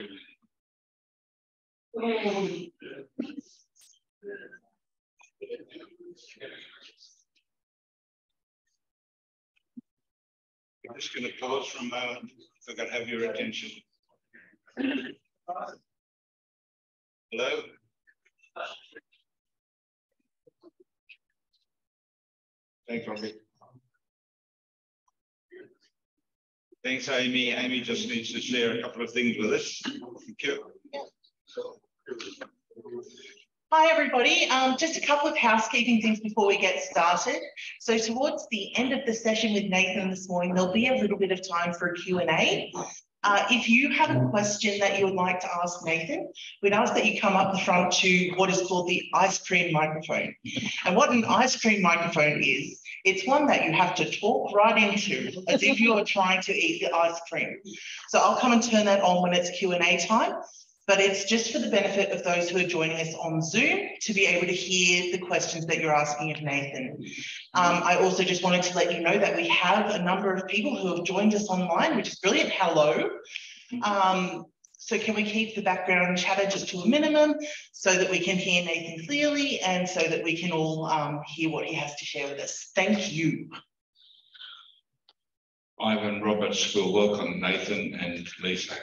I'm just going to pause for a moment. If I can have your attention. Hello? Thanks, Robbie. Thanks, Amy. Amy just needs to share a couple of things with us. Thank you. Hi, everybody. Um, just a couple of housekeeping things before we get started. So towards the end of the session with Nathan this morning, there'll be a little bit of time for a Q&A. Uh, if you have a question that you would like to ask Nathan, we'd ask that you come up the front to what is called the ice cream microphone. And what an ice cream microphone is, it's one that you have to talk right into as if you are trying to eat the ice cream. So I'll come and turn that on when it's Q&A time but it's just for the benefit of those who are joining us on Zoom to be able to hear the questions that you're asking of Nathan. Um, I also just wanted to let you know that we have a number of people who have joined us online, which is brilliant. Hello. Um, so can we keep the background chatter just to a minimum so that we can hear Nathan clearly and so that we can all um, hear what he has to share with us. Thank you. Ivan Roberts will welcome Nathan and Lisa.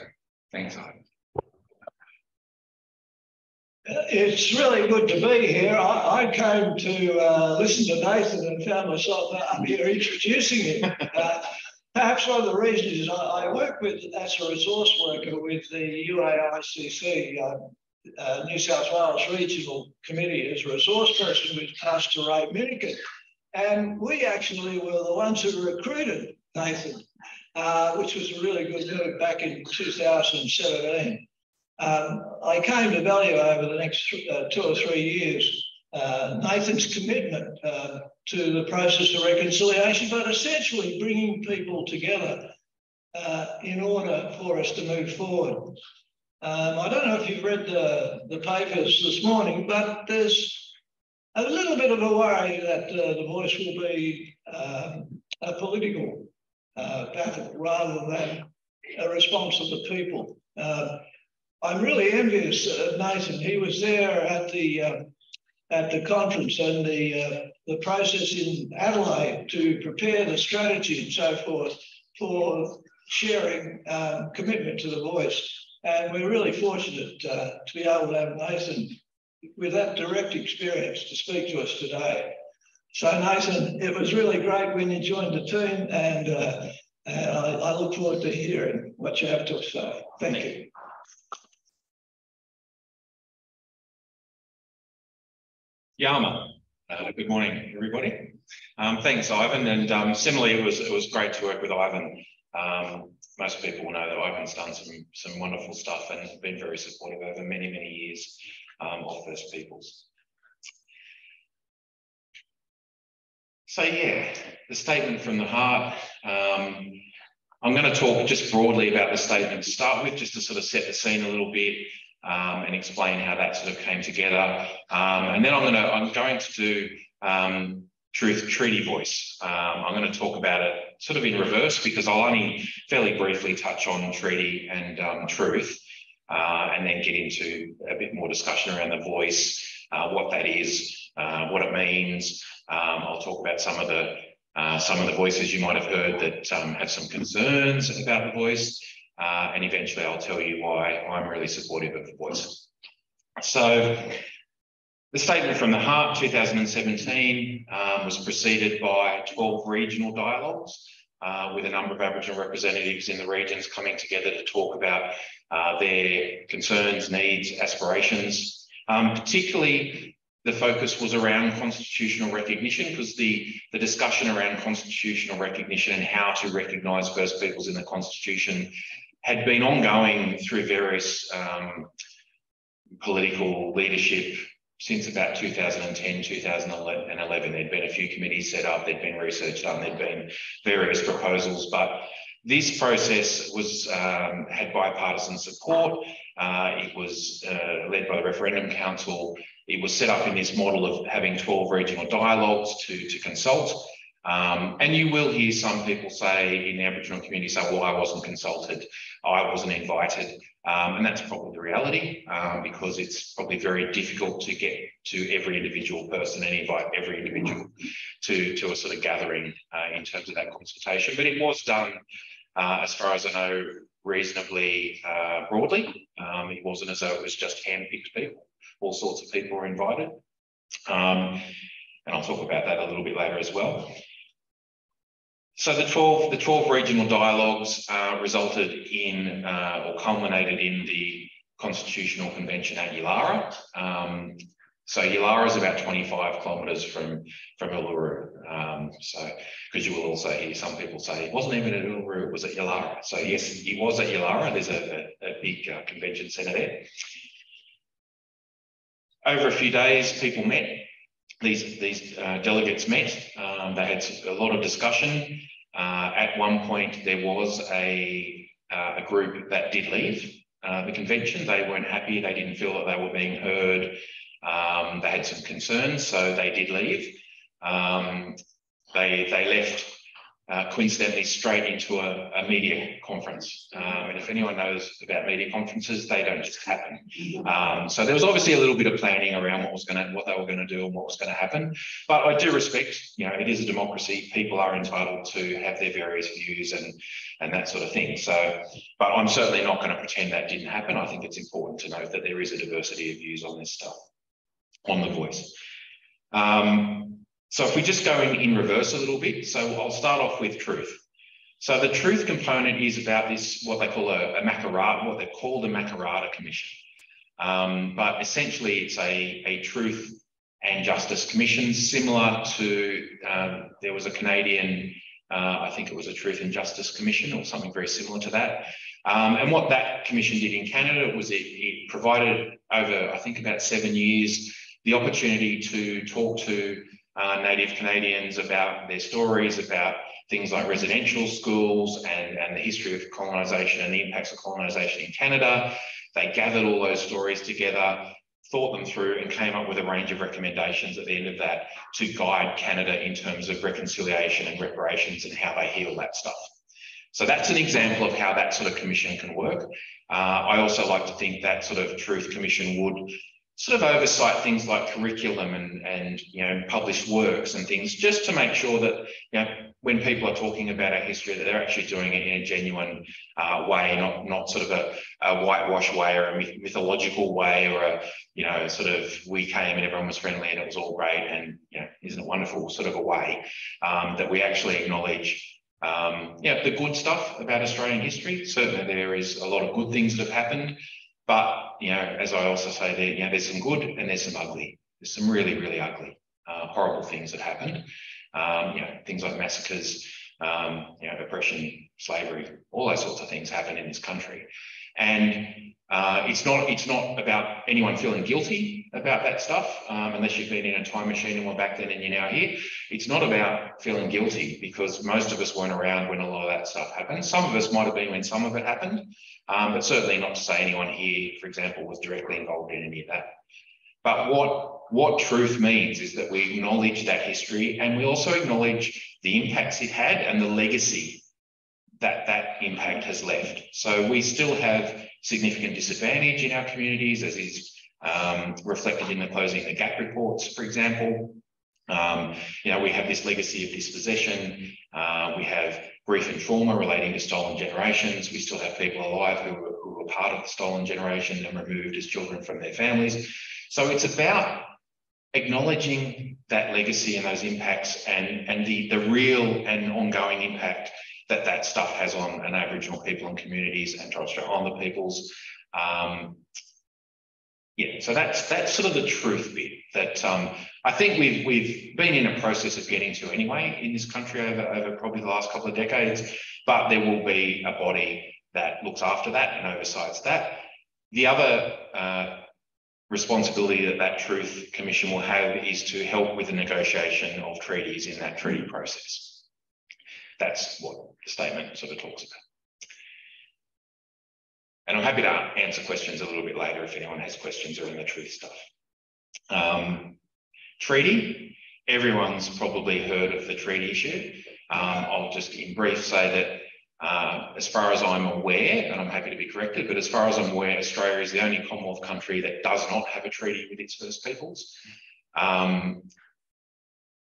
Thanks, Ivan. It's really good to be here. I, I came to uh, listen to Nathan and found myself up here introducing him. Uh, perhaps one of the reasons is I, I, work with as a resource worker with the UAICC, uh, uh, New South Wales Regional Committee, as a resource person with Pastor Ray Minniecon. And we actually were the ones who recruited Nathan, uh, which was a really good move back in 2017. Um, I came to value over the next uh, two or three years uh, Nathan's commitment uh, to the process of reconciliation, but essentially bringing people together uh, in order for us to move forward. Um, I don't know if you've read the, the papers this morning, but there's a little bit of a worry that uh, the voice will be um, a political uh, battle rather than a response of the people. Uh, I'm really envious of Nathan. He was there at the uh, at the conference and the uh, the process in Adelaide to prepare the strategy and so forth for sharing um, commitment to the voice. And we're really fortunate uh, to be able to have Nathan with that direct experience to speak to us today. So Nathan, it was really great when you joined the team and, uh, and I, I look forward to hearing what you have to say. Thank you. Yama. Uh, good morning, everybody. Um, thanks, Ivan. And um, similarly, it was it was great to work with Ivan. Um, most people know that Ivan's done some some wonderful stuff and been very supportive over many many years um, of First Peoples. So yeah, the statement from the heart. Um, I'm going to talk just broadly about the statement to start with, just to sort of set the scene a little bit um, and explain how that sort of came together. Um, and then I'm going to I'm going to do um, truth treaty voice. Um, I'm going to talk about it sort of in reverse because I'll only fairly briefly touch on treaty and um, truth, uh, and then get into a bit more discussion around the voice, uh, what that is, uh, what it means. Um, I'll talk about some of the uh, some of the voices you might have heard that have some concerns about the voice. Uh, and eventually I'll tell you why I'm really supportive of the voice. So the statement from the heart 2017 um, was preceded by 12 regional dialogues uh, with a number of Aboriginal representatives in the regions coming together to talk about uh, their concerns, needs, aspirations, um, particularly the focus was around constitutional recognition because the, the discussion around constitutional recognition and how to recognise First Peoples in the Constitution had been ongoing through various um, political leadership since about 2010, 2011. There'd been a few committees set up, there'd been research done, there'd been various proposals, but this process was um, had bipartisan support. Uh, it was uh, led by the Referendum Council. It was set up in this model of having 12 regional dialogues to, to consult Um, and you will hear some people say in the Aboriginal community say, well, I wasn't consulted, I wasn't invited. Um, and that's probably the reality um, because it's probably very difficult to get to every individual person and invite every individual to, to a sort of gathering uh, in terms of that consultation. But it was done, uh, as far as I know, reasonably uh, broadly. Um, it wasn't as though it was just hand-picked people. All sorts of people were invited. Um, and I'll talk about that a little bit later as well. So the 12, the 12 regional dialogues uh, resulted in uh, or culminated in the Constitutional Convention at Yulara. Um, so Yulara is about 25 kilometres from, from Uluru. Um, so, because you will also hear some people say it wasn't even at Uluru, it was at Yulara. So yes, it was at Yulara. There's a, a, a big uh, convention centre there. Over a few days, people met these, these uh, delegates met. Um, they had a lot of discussion. Uh, at one point, there was a, uh, a group that did leave uh, the convention. They weren't happy. They didn't feel that they were being heard. Um, they had some concerns, so they did leave. Um, they, they left uh, coincidentally straight into a, a media conference. Um, and if anyone knows about media conferences, they don't just happen. Um, so there was obviously a little bit of planning around what was going to, what they were going to do and what was going to happen. But I do respect, you know, it is a democracy. People are entitled to have their various views and and that sort of thing. So, but I'm certainly not going to pretend that didn't happen. I think it's important to note that there is a diversity of views on this stuff, on the voice. Um, so if we just go in, in reverse a little bit, so I'll start off with truth. So the truth component is about this, what they call a, a what they're called a Makarrata Commission. Um, but essentially it's a, a truth and justice commission, similar to, um, there was a Canadian, uh, I think it was a Truth and Justice Commission or something very similar to that. Um, and what that commission did in Canada was it, it provided over, I think about seven years, the opportunity to talk to uh, Native Canadians about their stories, about things like residential schools and, and the history of colonisation and the impacts of colonisation in Canada. They gathered all those stories together, thought them through and came up with a range of recommendations at the end of that to guide Canada in terms of reconciliation and reparations and how they heal that stuff. So that's an example of how that sort of commission can work. Uh, I also like to think that sort of truth commission would sort of oversight things like curriculum and, and you know published works and things just to make sure that you know when people are talking about our history that they're actually doing it in a genuine uh, way not not sort of a, a whitewash way or a mythological way or a you know sort of we came and everyone was friendly and it was all great and you know isn't it wonderful sort of a way um, that we actually acknowledge um, yeah, the good stuff about Australian history. Certainly, there is a lot of good things that have happened. But you know, as I also say, there, you know, there's some good and there's some ugly. There's some really, really ugly, uh, horrible things that happened. Um, you know, things like massacres, um, you know, oppression, slavery, all those sorts of things happen in this country. And uh, it's not it's not about anyone feeling guilty about that stuff, um, unless you've been in a time machine and were back then and you're now here. It's not about feeling guilty because most of us weren't around when a lot of that stuff happened. Some of us might have been when some of it happened, um, but certainly not to say anyone here, for example, was directly involved in any of that. But what, what truth means is that we acknowledge that history and we also acknowledge the impacts it had and the legacy that that impact has left. So we still have significant disadvantage in our communities, as is um, reflected in the closing the gap reports, for example. Um, you know, we have this legacy of dispossession. Uh, we have grief and trauma relating to stolen generations. We still have people alive who were, who were part of the stolen generation and removed as children from their families. So it's about acknowledging that legacy and those impacts and, and the, the real and ongoing impact that that stuff has on an Aboriginal people and communities and Torres Strait Islander peoples. Um, yeah, so that's that's sort of the truth bit that um, I think we've we've been in a process of getting to anyway in this country over, over probably the last couple of decades, but there will be a body that looks after that and oversights that. The other uh, responsibility that that Truth Commission will have is to help with the negotiation of treaties in that treaty process. That's what the statement sort of talks about. And I'm happy to answer questions a little bit later if anyone has questions around the truth stuff. Um, treaty. everyone's probably heard of the treaty issue. Um, I'll just in brief say that uh, as far as I'm aware, and I'm happy to be corrected, but as far as I'm aware, Australia is the only Commonwealth country that does not have a treaty with its First Peoples. Um,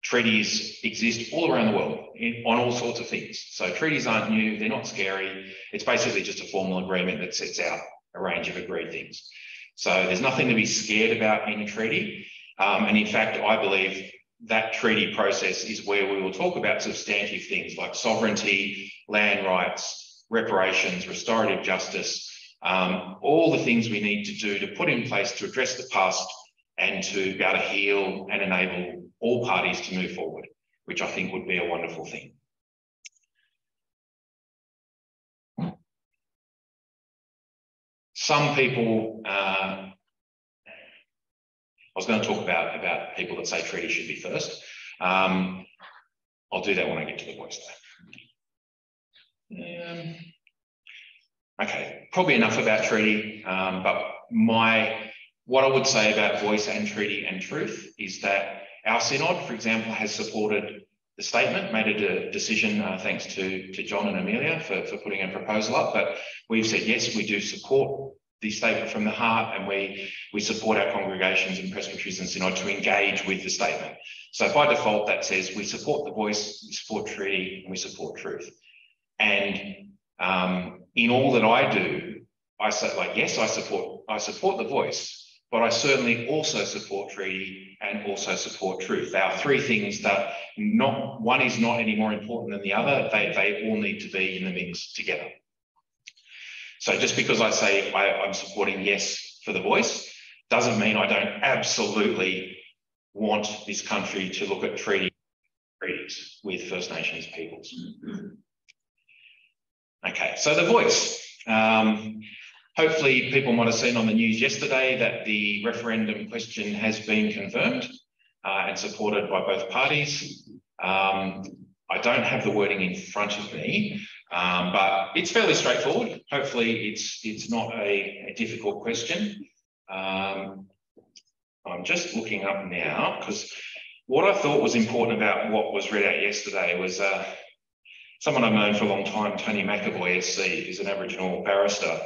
treaties exist all around the world in, on all sorts of things. So treaties aren't new, they're not scary. It's basically just a formal agreement that sets out a range of agreed things. So there's nothing to be scared about in a treaty. Um, and in fact, I believe that treaty process is where we will talk about substantive things like sovereignty, land rights, reparations, restorative justice, um, all the things we need to do to put in place to address the past and to be able to heal and enable all parties to move forward, which I think would be a wonderful thing. Some people, uh, I was going to talk about, about people that say treaty should be first. Um, I'll do that when I get to the voice though. Um, okay, probably enough about treaty, um, but my what I would say about voice and treaty and truth is that our synod, for example, has supported the statement, made a decision uh, thanks to, to John and Amelia for, for putting a proposal up. But we've said, yes, we do support the statement from the heart and we, we support our congregations and presbyteries and synod to engage with the statement. So by default, that says we support the voice, we support treaty, and we support truth. And um, in all that I do, I say like, yes, I support, I support the voice, but I certainly also support treaty and also support truth. There are three things that not one is not any more important than the other. They, they all need to be in the mix together. So just because I say I, I'm supporting yes for the voice doesn't mean I don't absolutely want this country to look at treaty treaties with First Nations peoples. Okay, so the voice. Um, Hopefully people might have seen on the news yesterday that the referendum question has been confirmed uh, and supported by both parties. Um, I don't have the wording in front of me, um, but it's fairly straightforward. Hopefully it's, it's not a, a difficult question. Um, I'm just looking up now because what I thought was important about what was read out yesterday was uh, someone I've known for a long time, Tony McAvoy SC, is an Aboriginal barrister.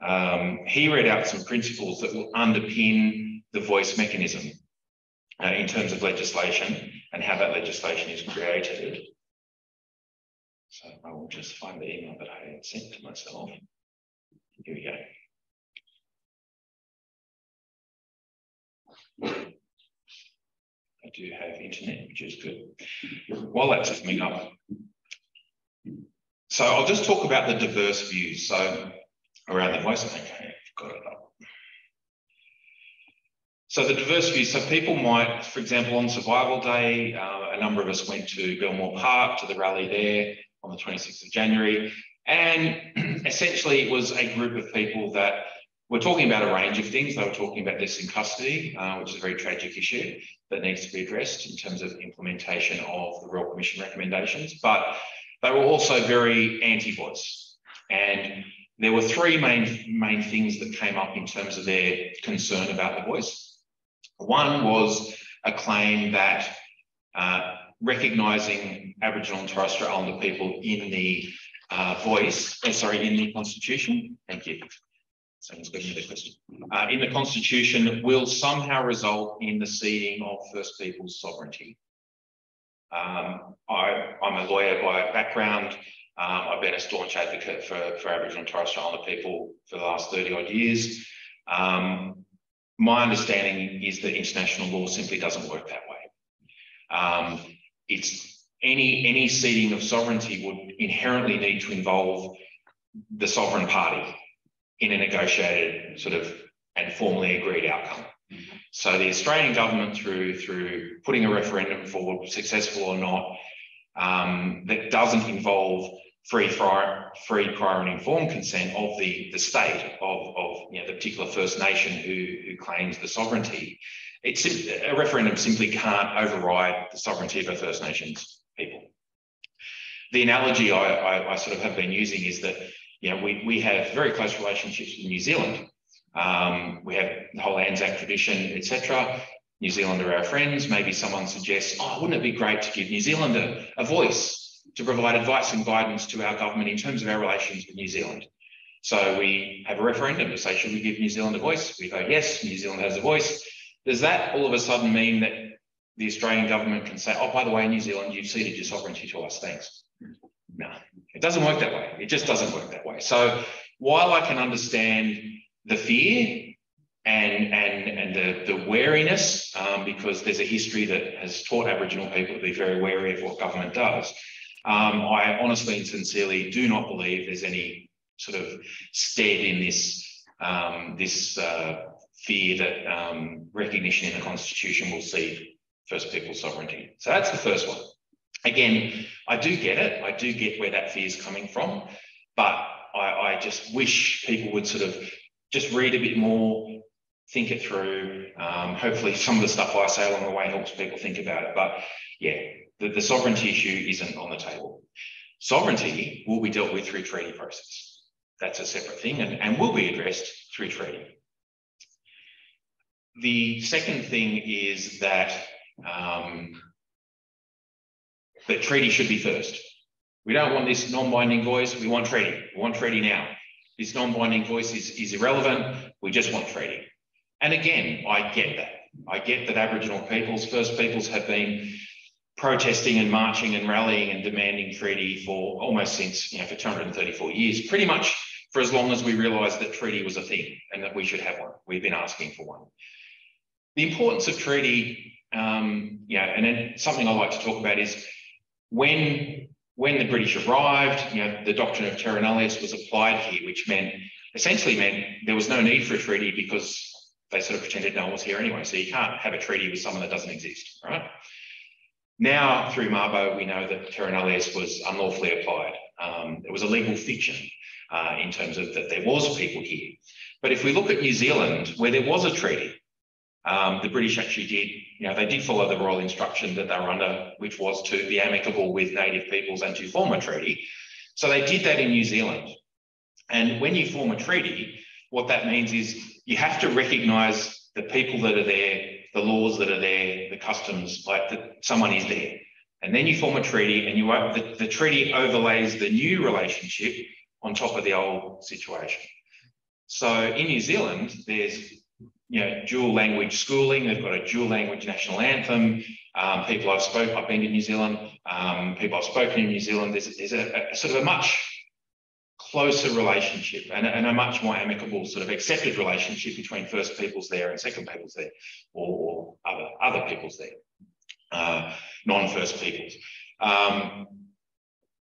Um, he read out some principles that will underpin the voice mechanism uh, in terms of legislation and how that legislation is created. So I will just find the email that I had sent to myself. Here we go. I do have internet, which is good. While that's coming up, so I'll just talk about the diverse views. So around the voice. Okay, got it up. So the diverse views. so people might, for example, on Survival Day, uh, a number of us went to Belmore Park to the rally there on the 26th of January. And essentially it was a group of people that were talking about a range of things. They were talking about this in custody, uh, which is a very tragic issue that needs to be addressed in terms of implementation of the Royal Commission recommendations. But they were also very anti-voice. And there were three main, main things that came up in terms of their concern about the voice. One was a claim that uh, recognising Aboriginal and Torres Strait Islander people in the uh, voice, oh, sorry, in the Constitution, thank you. Someone's got another question. Uh, in the Constitution will somehow result in the ceding of First Peoples sovereignty. Um, I, I'm a lawyer by background. Um, I've been a staunch advocate for, for Aboriginal and Torres Strait Islander people for the last 30 odd years. Um, my understanding is that international law simply doesn't work that way. It's any, any ceding of sovereignty would inherently need to involve the sovereign party in a negotiated sort of and formally agreed outcome. So the Australian government, through through putting a referendum forward, successful or not, um, that doesn't involve free, prior, free, prior and informed consent of the, the state of, of you know, the particular First Nation who, who claims the sovereignty. It's, a referendum simply can't override the sovereignty of a First Nations people. The analogy I, I, I sort of have been using is that you know, we, we have very close relationships with New Zealand. Um, we have the whole Anzac tradition, etc New Zealand are our friends. Maybe someone suggests, oh, wouldn't it be great to give New Zealand a, a voice to provide advice and guidance to our government in terms of our relations with New Zealand? So we have a referendum to say, should we give New Zealand a voice? We vote yes, New Zealand has a voice. Does that all of a sudden mean that the Australian government can say, oh, by the way, New Zealand, you've ceded your sovereignty to us, thanks? No, it doesn't work that way. It just doesn't work that way. So while I can understand the fear and and and the the wariness, um, because there's a history that has taught Aboriginal people to be very wary of what government does. Um, I honestly and sincerely do not believe there's any sort of stead in this um, this uh, fear that um, recognition in the constitution will cede First Peoples sovereignty. So that's the first one. Again, I do get it. I do get where that fear is coming from, but I, I just wish people would sort of just read a bit more, think it through. Um, hopefully, some of the stuff I say along the way helps people think about it. But yeah, the, the sovereignty issue isn't on the table. Sovereignty will be dealt with through treaty process. That's a separate thing and, and will be addressed through treaty. The second thing is that um, that treaty should be first. We don't want this non-binding voice. We want treaty. We want treaty now. This non-binding voice is, is irrelevant. We just want treaty. And again, I get that. I get that Aboriginal peoples, First Peoples have been protesting and marching and rallying and demanding treaty for almost since, you know, for 234 years, pretty much for as long as we realised that treaty was a thing and that we should have one. We've been asking for one. The importance of treaty, um, yeah, and then something I like to talk about is when when the British arrived, you know, the doctrine of terra nullius was applied here, which meant essentially meant there was no need for a treaty because they sort of pretended no one was here anyway. So you can't have a treaty with someone that doesn't exist, right? Now, through Mabo, we know that terra nullius was unlawfully applied. Um, it was a legal fiction uh, in terms of that there was people here. But if we look at New Zealand, where there was a treaty, um, the British actually did, you know, they did follow the royal instruction that they were under, which was to be amicable with native peoples and to form a treaty. So they did that in New Zealand. And when you form a treaty, what that means is you have to recognise the people that are there, the laws that are there, the customs, like that someone is there. And then you form a treaty and you the, the treaty overlays the new relationship on top of the old situation. So in New Zealand, there's you know, dual language schooling. They've got a dual language national anthem. Um, people I've spoken, I've been to New Zealand. Um, people I've spoken in New Zealand. There's, there's a, a, sort of a much closer relationship and, and, a much more amicable sort of accepted relationship between First Peoples there and Second Peoples there, or, or other other peoples there, uh, non-First Peoples. Um,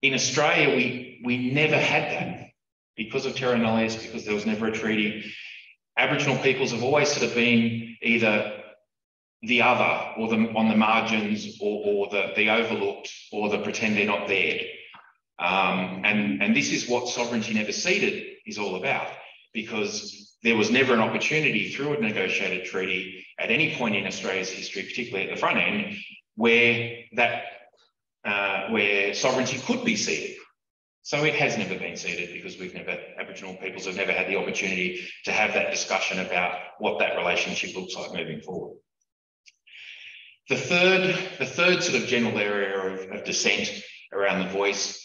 in Australia, we we never had that because of terra nullius, because there was never a treaty. Aboriginal peoples have always sort of been either the other or the on the margins or, or the, the overlooked or the pretend they're not there. Um, and, and this is what sovereignty never ceded is all about, because there was never an opportunity through a negotiated treaty at any point in Australia's history, particularly at the front end, where that uh, where sovereignty could be ceded. So it has never been ceded because we've never, Aboriginal peoples have never had the opportunity to have that discussion about what that relationship looks like moving forward. The third, the third sort of general area of, of dissent around the voice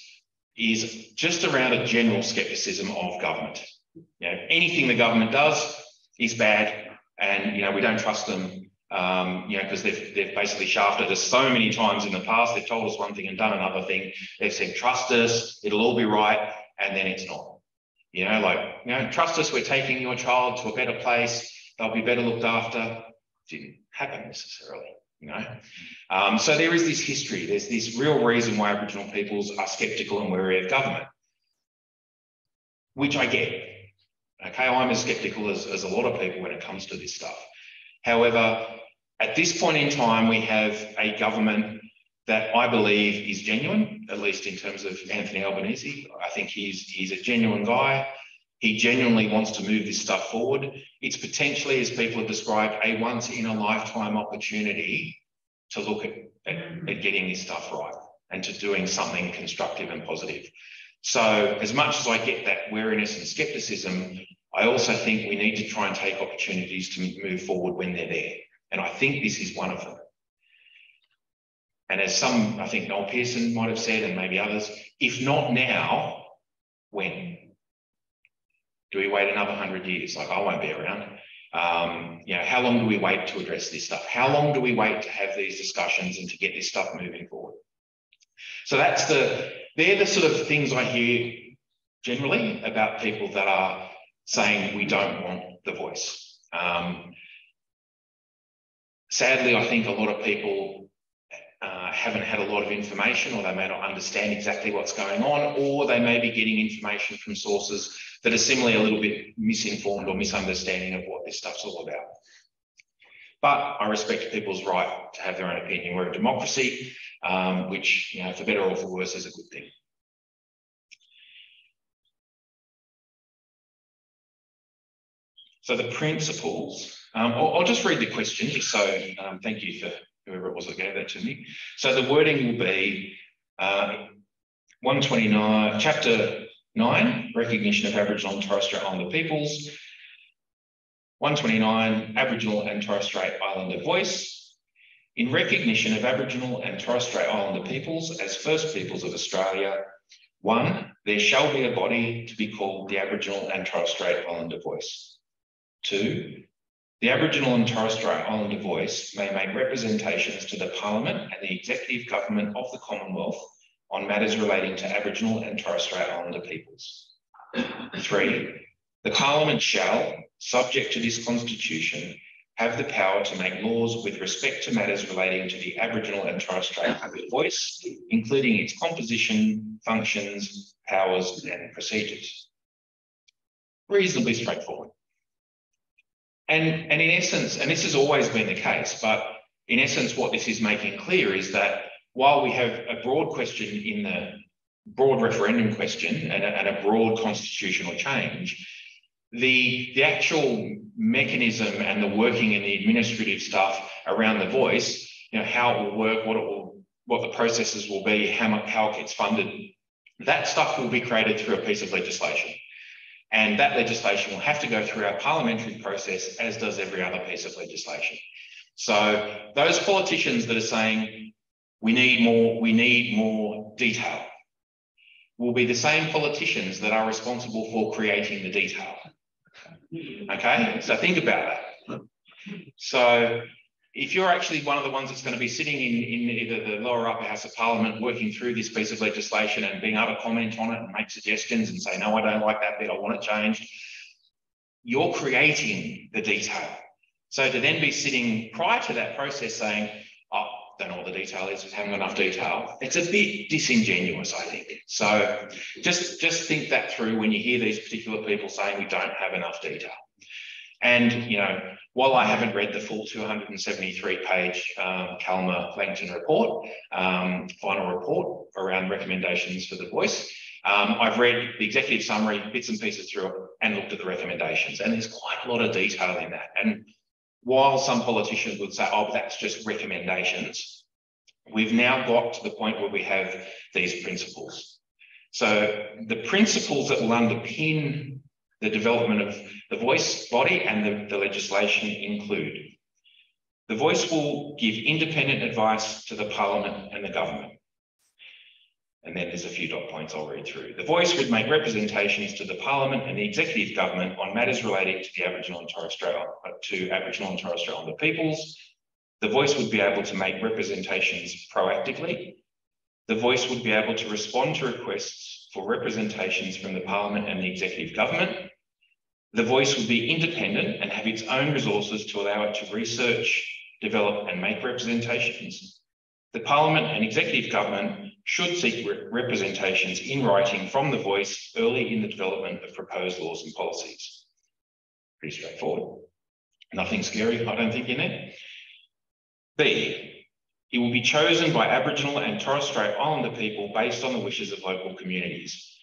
is just around a general skepticism of government. You know, anything the government does is bad, and you know we don't trust them um, you know, because they've, they've basically shafted us so many times in the past. They've told us one thing and done another thing. They've said, trust us, it'll all be right. And then it's not. You know, like, you know, trust us, we're taking your child to a better place. They'll be better looked after. Didn't happen necessarily, you know. Um, so there is this history. There's this real reason why Aboriginal peoples are skeptical and wary of government, which I get. Okay, I'm as skeptical as, as a lot of people when it comes to this stuff. However, at this point in time, we have a government that I believe is genuine, at least in terms of Anthony Albanese. I think he's, he's a genuine guy. He genuinely wants to move this stuff forward. It's potentially, as people have described, a once in a lifetime opportunity to look at, at, at getting this stuff right and to doing something constructive and positive. So, as much as I get that wariness and skepticism, I also think we need to try and take opportunities to move forward when they're there. And I think this is one of them. And as some, I think Noel Pearson might have said, and maybe others, if not now, when? Do we wait another hundred years? Like I won't be around. Um, you know, how long do we wait to address this stuff? How long do we wait to have these discussions and to get this stuff moving forward? So that's the, they're the sort of things I hear generally about people that are saying we don't want the voice. Um, sadly, I think a lot of people uh, haven't had a lot of information or they may not understand exactly what's going on or they may be getting information from sources that are similarly a little bit misinformed or misunderstanding of what this stuff's all about. But I respect people's right to have their own opinion. We're a democracy, um, which, you know, for better or for worse, is a good thing. So the principles, um, I'll, I'll, just read the question, so um, thank you for whoever it was that gave that to me. So the wording will be uh, 129, chapter 9, recognition of Aboriginal and Torres Strait Islander peoples. 129, Aboriginal and Torres Strait Islander voice. In recognition of Aboriginal and Torres Strait Islander peoples as First Peoples of Australia, one, there shall be a body to be called the Aboriginal and Torres Strait Islander voice. Two, the Aboriginal and Torres Strait Islander voice may make representations to the Parliament and the Executive Government of the Commonwealth on matters relating to Aboriginal and Torres Strait Islander peoples. Three, the Parliament shall, subject to this Constitution, have the power to make laws with respect to matters relating to the Aboriginal and Torres Strait Islander voice, including its composition, functions, powers, and procedures. Reasonably straightforward. And, and in essence, and this has always been the case, but in essence, what this is making clear is that while we have a broad question in the broad referendum question and a, and a broad constitutional change, the, the actual mechanism and the working and the administrative stuff around the voice, you know, how it will work, what it will, what the processes will be, how much, how it gets funded, that stuff will be created through a piece of legislation. And that legislation will have to go through our parliamentary process, as does every other piece of legislation. So those politicians that are saying we need more, we need more detail will be the same politicians that are responsible for creating the detail. Hmm. Okay, so think about that. So if you're actually one of the ones that's going to be sitting in, in either the lower or upper house of parliament working through this piece of legislation and being able to comment on it and make suggestions and say, no, I don't like that bit, I want it changed, you're creating the detail. So to then be sitting prior to that process saying, oh, don't know what the detail is, haven't got enough detail, it's a bit disingenuous, I think. So just, just think that through when you hear these particular people saying we don't have enough detail. And, you know, while I haven't read the full 273 page um, Calma Langton report, um, final report around recommendations for the voice, um, I've read the executive summary, bits and pieces through it, and looked at the recommendations. And there's quite a lot of detail in that. And while some politicians would say, oh, that's just recommendations, we've now got to the point where we have these principles. So the principles that will underpin the development of the voice body and the, the legislation include the voice will give independent advice to the parliament and the government. And then there's a few dot points I'll read through. The voice would make representations to the Parliament and the executive government on matters relating to the Aboriginal and Torres Strait uh, to Aboriginal and Torres Strait Islander peoples. The voice would be able to make representations proactively. The voice would be able to respond to requests for representations from the Parliament and the executive government. The voice will be independent and have its own resources to allow it to research, develop and make representations. The Parliament and executive government should seek re representations in writing from the voice early in the development of proposed laws and policies. Pretty straightforward. Nothing scary, I don't think, in it. B, it will be chosen by Aboriginal and Torres Strait Islander people based on the wishes of local communities.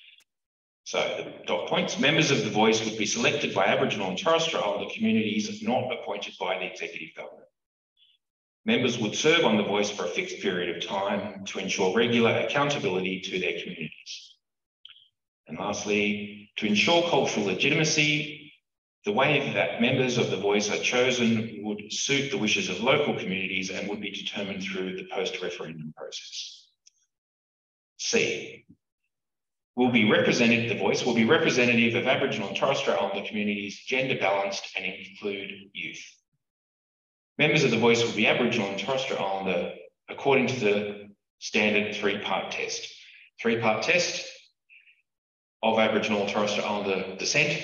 So the dot points, members of the voice would be selected by Aboriginal and Torres Strait Islander communities, not appointed by the executive government. Members would serve on the voice for a fixed period of time to ensure regular accountability to their communities. And lastly, to ensure cultural legitimacy, The way that members of the voice are chosen would suit the wishes of local communities and would be determined through the post-referendum process. C, will be represented, the voice will be representative of Aboriginal and Torres Strait Islander communities, gender balanced and include youth. Members of the voice will be Aboriginal and Torres Strait Islander according to the standard three-part test. Three-part test of Aboriginal or Torres Strait Islander descent,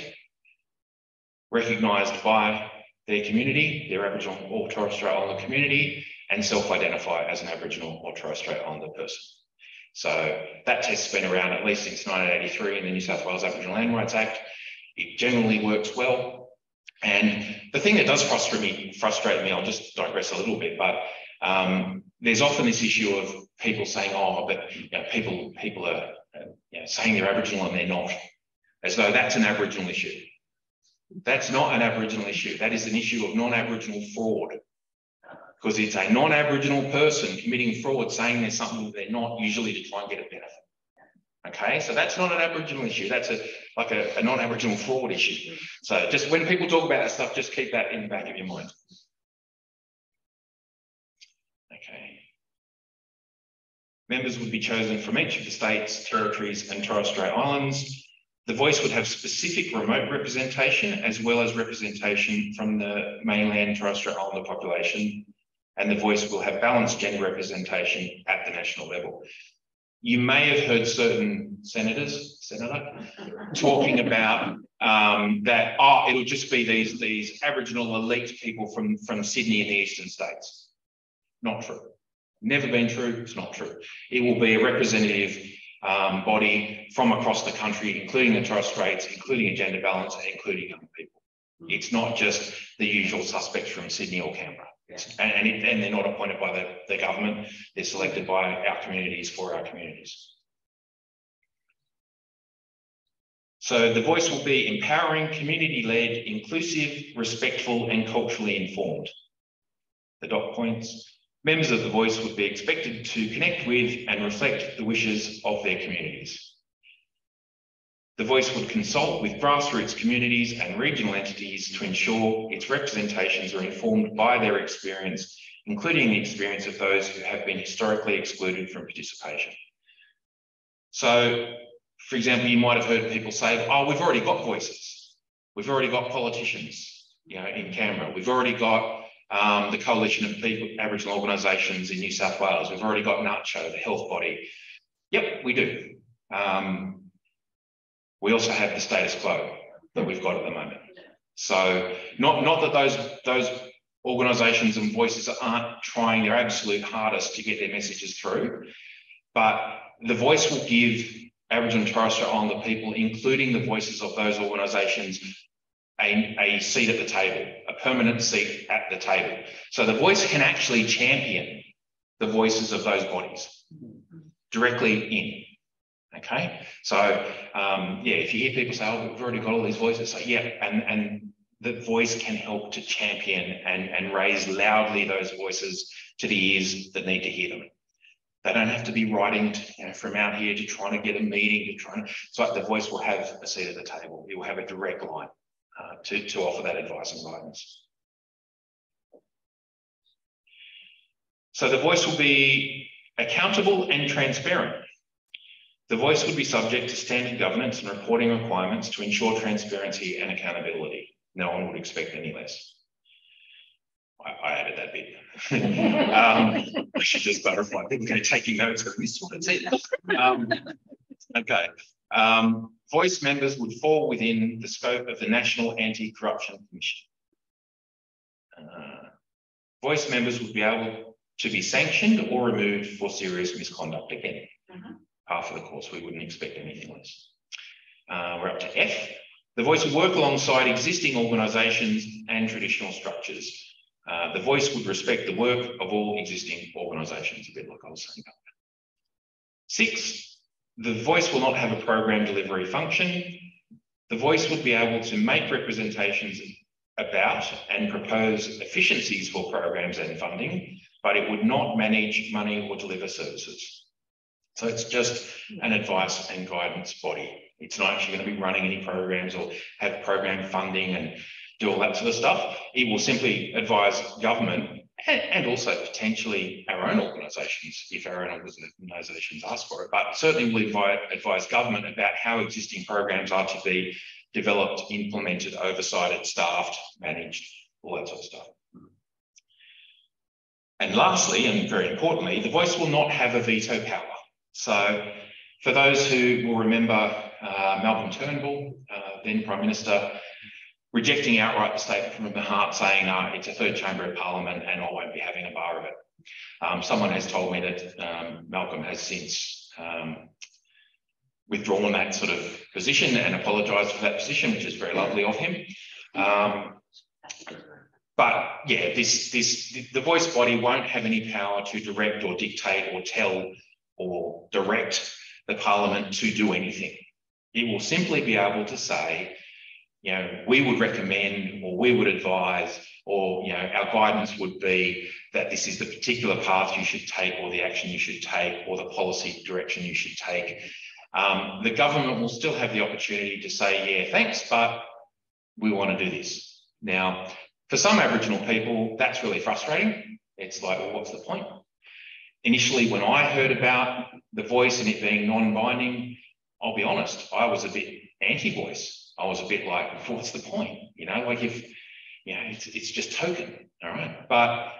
recognised by their community, their Aboriginal or Torres Strait Islander community, and self-identify as an Aboriginal or Torres Strait Islander person. So that test's been around at least since 1983 in the New South Wales Aboriginal Land Rights Act. It generally works well. And the thing that does frustrate me, frustrate me, I'll just digress a little bit, but um, there's often this issue of people saying, "Oh, but you know, people people are you know, saying they're Aboriginal and they're not," as though that's an Aboriginal issue. That's not an Aboriginal issue. That is an issue of non-Aboriginal fraud. Because it's a non-Aboriginal person committing fraud saying there's something they're not, usually to try and get a benefit. Okay, so that's not an Aboriginal issue. That's a like a, a non-Aboriginal fraud issue. So just when people talk about that stuff, just keep that in the back of your mind. Okay. Members would be chosen from each of the states, territories, and Torres Strait Islands the voice would have specific remote representation as well as representation from the mainland Torres Strait Islander population, and the voice will have balanced gender representation at the national level. You may have heard certain senators, senator, talking about um, that, oh, it'll just be these, these Aboriginal elite people from, from Sydney and the eastern states. Not true. Never been true, it's not true. It will be a representative um, body from across the country, including the Torres Straits, including a gender balance, and including young people. Hmm. It's not just the usual suspects from Sydney or Canberra. And, and, it, and, they're not appointed by the, the government, they're selected by our communities for our communities. So the voice will be empowering, community-led, inclusive, respectful, and culturally informed. The dot points members of the voice would be expected to connect with and reflect the wishes of their communities. The voice would consult with grassroots communities and regional entities to ensure its representations are informed by their experience, including the experience of those who have been historically excluded from participation. So, for example, you might have heard people say, oh, we've already got voices. We've already got politicians, you know, in Canberra. We've already got um, the Coalition of People, Aboriginal Organisations in New South Wales. We've already got NACCHO, the health body. Yep, we do. Um, we also have the status quo that we've got at the moment. So not, not that those, those organisations and voices aren't trying their absolute hardest to get their messages through, but the voice will give Aboriginal and Torres Strait Islander people, including the voices of those organisations, a, a seat at the table, a permanent seat at the table. So the voice can actually champion the voices of those bodies directly in. Okay, so um, yeah, if you hear people say, "Oh, we've already got all these voices," so yeah, and and the voice can help to champion and and raise loudly those voices to the ears that need to hear them. They don't have to be writing to, you know, from out here to trying to get a meeting to try and. So the voice will have a seat at the table. It will have a direct line uh, to, to offer that advice and guidance. So the voice will be accountable and transparent. The voice would be subject to standard governance and reporting requirements to ensure transparency and accountability. No one would expect any less. I, I added that bit. um, I should just clarify. People are taking notes because this what it Um, okay. Um, voice members would fall within the scope of the National Anti-Corruption Commission. Uh, voice members would be able to be sanctioned or removed for serious misconduct again. Mm -hmm. Half of the course, we wouldn't expect anything less. Uh, we're up to F. The voice would work alongside existing organisations and traditional structures. Uh, the voice would respect the work of all existing organisations, a bit like I was saying. Six, the voice will not have a program delivery function. The voice would be able to make representations about and propose efficiencies for programs and funding, but it would not manage money or deliver services. So it's just an advice and guidance body. It's not actually going to be running any programs or have program funding and do all that sort of stuff. It will simply advise government and, and also potentially our own organisations, if our own organisations ask for it, but certainly we will advise, advise government about how existing programs are to be developed, implemented, oversighted, staffed, managed, all that sort of stuff. And lastly, and very importantly, the voice will not have a veto power. So for those who will remember uh, Malcolm Turnbull, uh, then Prime Minister, rejecting outright the statement from the heart saying, no, it's a third chamber of parliament and I won't be having a bar of it. Um, someone has told me that um, Malcolm has since um, withdrawn that sort of position and apologised for that position, which is very lovely of him. Um, but yeah, this, this, the voice body won't have any power to direct or dictate or tell or direct the parliament to do anything. It will simply be able to say, you know, we would recommend or we would advise or, you know, our guidance would be that this is the particular path you should take or the action you should take or the policy direction you should take. Um, the government will still have the opportunity to say, yeah, thanks, but we want to do this. Now, for some Aboriginal people, that's really frustrating. It's like, well, what's the point? Initially, when I heard about the voice and it being non-binding, I'll be honest, I was a bit anti-voice. I was a bit like, what's the point? You know, like if, you know, it's, it's just token, all right? But,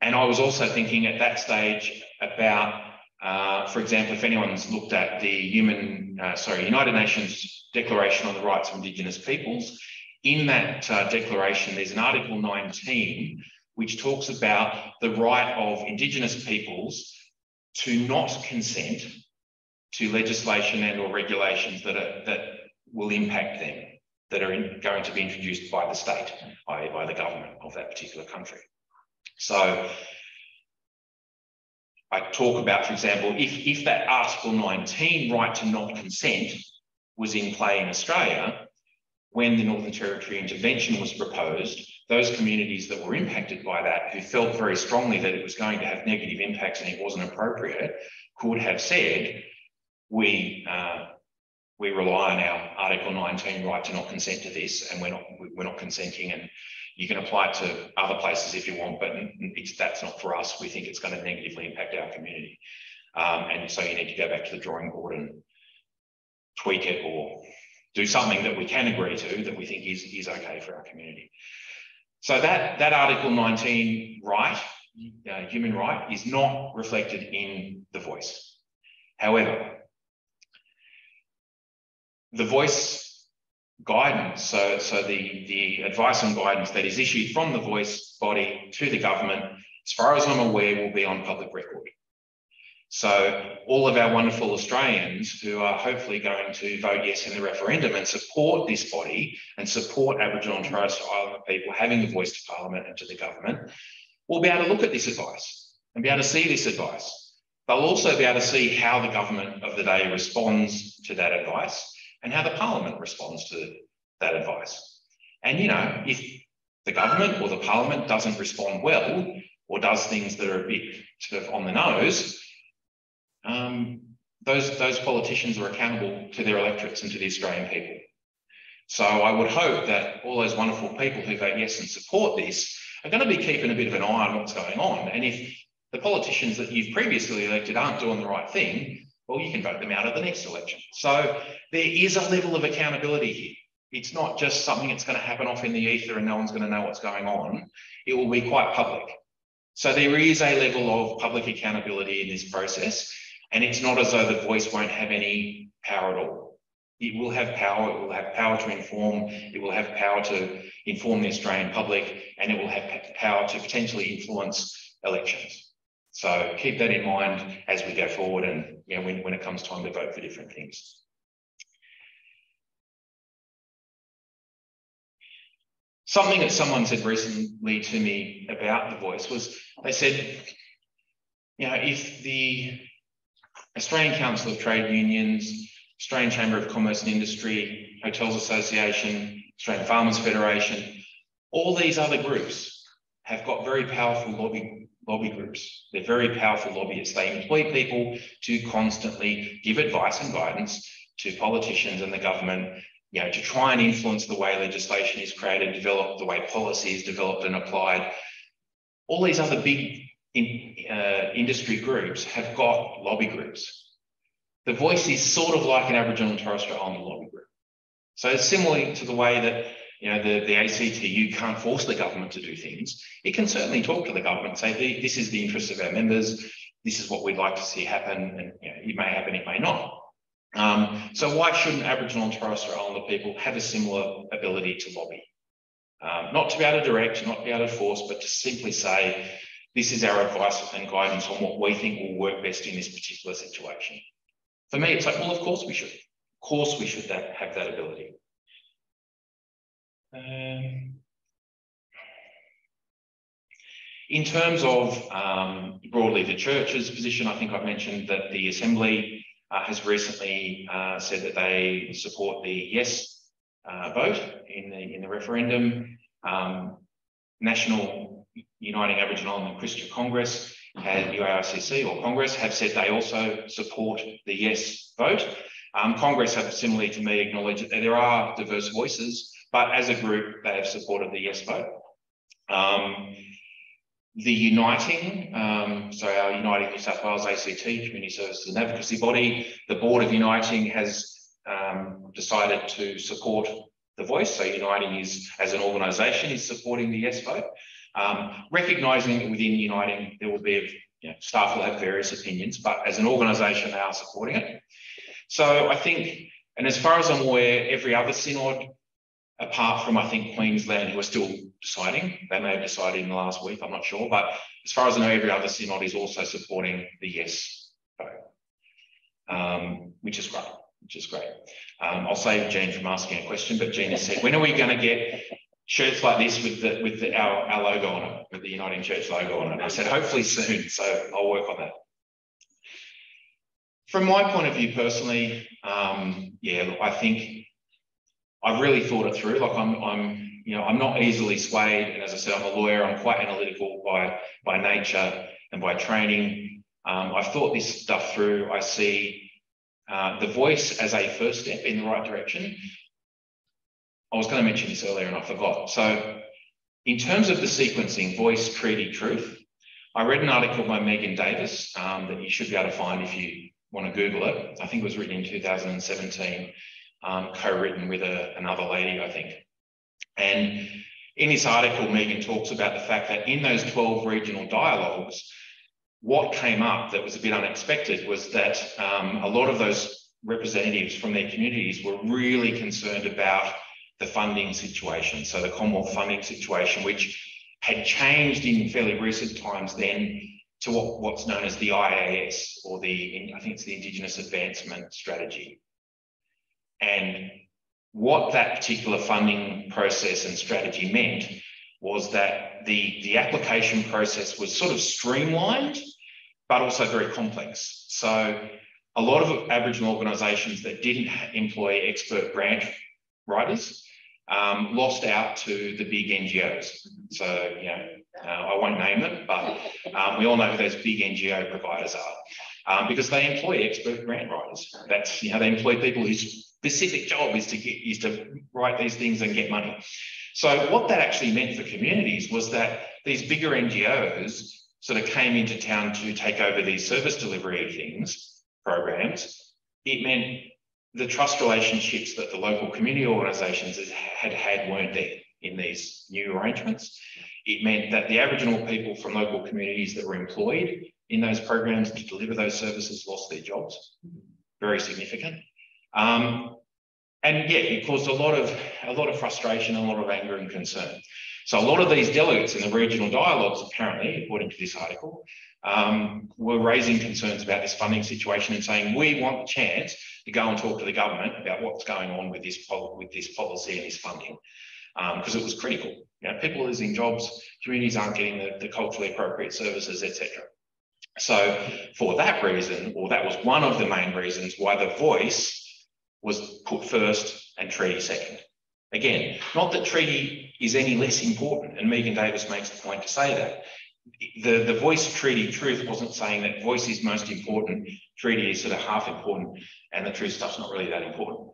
and I was also thinking at that stage about, uh, for example, if anyone's looked at the human, uh, sorry, United Nations Declaration on the Rights of Indigenous Peoples, in that uh, declaration, there's an Article 19 which talks about the right of Indigenous peoples to not consent to legislation and or regulations that, are, that will impact them, that are in, going to be introduced by the state, i.e. by the government of that particular country. So I talk about, for example, if, if that Article 19 right to not consent was in play in Australia, when the Northern Territory intervention was proposed, those communities that were impacted by that, who felt very strongly that it was going to have negative impacts and it wasn't appropriate, could have said, we, uh, we rely on our Article 19 right to not consent to this, and we're not, we're not consenting, and you can apply it to other places if you want, but that's not for us. We think it's going to negatively impact our community. Um, and so you need to go back to the drawing board and tweak it or do something that we can agree to that we think is, is okay for our community. So that, that Article 19 right, uh, human right, is not reflected in the voice. However, the voice guidance, so, so the, the advice and guidance that is issued from the voice body to the government, as far as I'm aware, will be on public record. So all of our wonderful Australians who are hopefully going to vote yes in the referendum and support this body and support Aboriginal and Torres Strait Islander people having a voice to Parliament and to the government will be able to look at this advice and be able to see this advice. They'll also be able to see how the government of the day responds to that advice and how the Parliament responds to that advice. And, you know, if the government or the Parliament doesn't respond well or does things that are a bit sort of on the nose, um, those, those politicians are accountable to their electorates and to the Australian people. So I would hope that all those wonderful people who vote yes and support this are going to be keeping a bit of an eye on what's going on. And if the politicians that you've previously elected aren't doing the right thing, well, you can vote them out of the next election. So there is a level of accountability here. It's not just something that's going to happen off in the ether and no one's going to know what's going on. It will be quite public. So there is a level of public accountability in this process. And it's not as though the voice won't have any power at all. It will have power, it will have power to inform, it will have power to inform the Australian public, and it will have power to potentially influence elections. So keep that in mind as we go forward and you know, when, when it comes time to vote for different things. Something that someone said recently to me about the voice was they said, you know, if the Australian Council of Trade Unions, Australian Chamber of Commerce and Industry, Hotels Association, Australian Farmers Federation, all these other groups have got very powerful lobby, lobby groups. They're very powerful lobbyists. They employ people to constantly give advice and guidance to politicians and the government, you know, to try and influence the way legislation is created, develop the way policy is developed and applied. All these other big in, uh, industry groups have got lobby groups. The voice is sort of like an Aboriginal and Torres Strait Islander lobby group. So it's similar to the way that you know the, the ACTU can't force the government to do things. It can certainly talk to the government and say, this is the interest of our members, this is what we'd like to see happen, and you know, it may happen, it may not. Um, so why shouldn't Aboriginal and Torres Strait Islander people have a similar ability to lobby? Um, not to be able to direct, not to be able to force, but to simply say, this is our advice and guidance on what we think will work best in this particular situation. For me, it's like, well, of course we should. Of course we should that, have that ability. Um, in terms of um, broadly the church's position, I think I've mentioned that the Assembly uh, has recently uh, said that they support the yes uh, vote in the, in the referendum. Um, National Uniting Aboriginal and Christian Congress and UAICC or Congress have said they also support the yes vote. Um, Congress have similarly to me acknowledged that there are diverse voices, but as a group, they have supported the yes vote. Um, the Uniting, um, so our Uniting New South Wales ACT, Community Services and Advocacy Body, the Board of Uniting has um, decided to support the voice. So Uniting is, as an organisation, is supporting the yes vote. Um, recognising within Uniting there will be, you know, staff will have various opinions, but as an organisation they are supporting it. So I think, and as far as I'm aware, every other synod, apart from I think Queensland, who are still deciding, they may have decided in the last week, I'm not sure, but as far as I know, every other synod is also supporting the yes vote, um, which is great, which is great. Um, I'll save Jean from asking a question, but Jean has said, when are we going to get shirts like this with the with the, our, our logo on it, with the Uniting Church logo on it. I said, hopefully soon. So I'll work on that. From my point of view personally, um, yeah, look, I think I've really thought it through. Like I'm, I'm, you know, I'm not easily swayed. And as I said, I'm a lawyer. I'm quite analytical by by nature and by training. Um, I've thought this stuff through. I see uh, the voice as a first step in the right direction. I was going to mention this earlier and I forgot. So in terms of the sequencing, voice, treaty, truth, I read an article by Megan Davis um, that you should be able to find if you want to Google it. I think it was written in 2017, um, co-written with a, another lady, I think. And in this article, Megan talks about the fact that in those 12 regional dialogues, what came up that was a bit unexpected was that um, a lot of those representatives from their communities were really concerned about the funding situation. So the Commonwealth funding situation, which had changed in fairly recent times then to what, what's known as the IAS or the, I think it's the Indigenous Advancement Strategy. And what that particular funding process and strategy meant was that the, the application process was sort of streamlined, but also very complex. So a lot of Aboriginal organisations that didn't employ expert grant writers um, lost out to the big NGOs. So, you know, uh, I won't name them, but um, we all know who those big NGO providers are um, because they employ expert grant writers. That's, you know, they employ people whose specific job is to get, is to write these things and get money. So what that actually meant for communities was that these bigger NGOs sort of came into town to take over these service delivery things, programs. It meant the trust relationships that the local community organisations had had weren't there in these new arrangements. It meant that the Aboriginal people from local communities that were employed in those programs to deliver those services lost their jobs. Very significant. Um, and yeah, it caused a lot of a lot of frustration, a lot of anger and concern. So a lot of these delegates in the regional dialogues, apparently, according to this article, um, were raising concerns about this funding situation and saying we want the chance to go and talk to the government about what's going on with this with this policy and this funding because um, it was critical. You know, people losing jobs, communities aren't getting the, the culturally appropriate services, etc. So for that reason, or that was one of the main reasons why the voice was put first and treaty second. Again, not that treaty is any less important, and Megan Davis makes the point to say that the, the voice treaty truth wasn't saying that voice is most important, treaty is sort of half important, and the truth stuff's not really that important.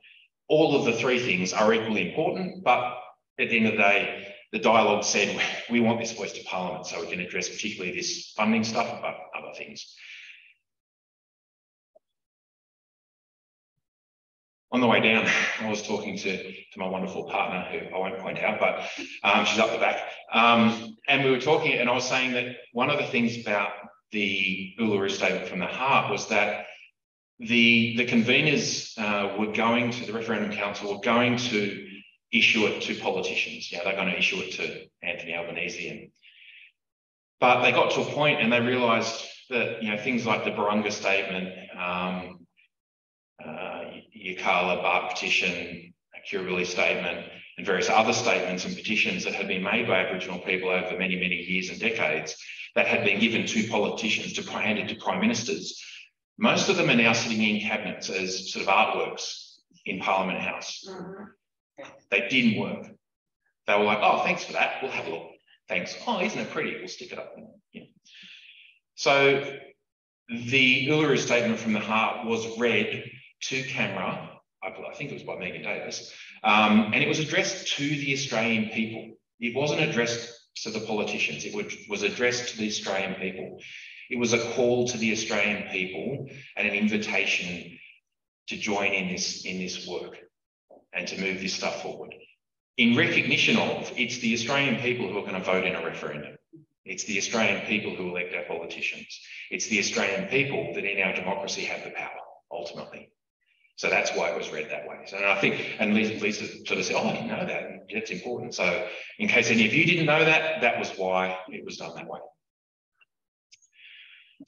All of the three things are equally important, but at the end of the day, the dialogue said we want this voice to Parliament so we can address particularly this funding stuff, but other things. On the way down, I was talking to, to my wonderful partner, who I won't point out, but um, she's up the back. Um, and we were talking, and I was saying that one of the things about the Uluru Statement from the Heart was that the, the conveners uh, were going to, the Referendum Council were going to issue it to politicians. Yeah, they're going to issue it to Anthony Albanese. And, but they got to a point and they realised that, you know, things like the Barunga Statement, um, uh, Yirrkala Bark petition, a Kirribilli statement, and various other statements and petitions that had been made by Aboriginal people over many, many years and decades that had been given to politicians to handed to prime ministers. Most of them are now sitting in cabinets as sort of artworks in Parliament House. Mm-hmm. They didn't work. They were like, oh, thanks for that. We'll have a look. Thanks. Oh, isn't it pretty? We'll stick it up. Yeah. So the Uluru Statement from the Heart was read to camera, I, think it was by Megan Davis, um, and it was addressed to the Australian people. It wasn't addressed to the politicians, it was addressed to the Australian people. It was a call to the Australian people and an invitation to join in this, in this work and to move this stuff forward. In recognition of, it's the Australian people who are going to vote in a referendum. It's the Australian people who elect our politicians. It's the Australian people that in our democracy have the power, ultimately. So that's why it was read that way. So I think, and Lisa, Lisa sort of said, oh, I didn't know that. And that's important. So in case any of you didn't know that, that was why it was done that way.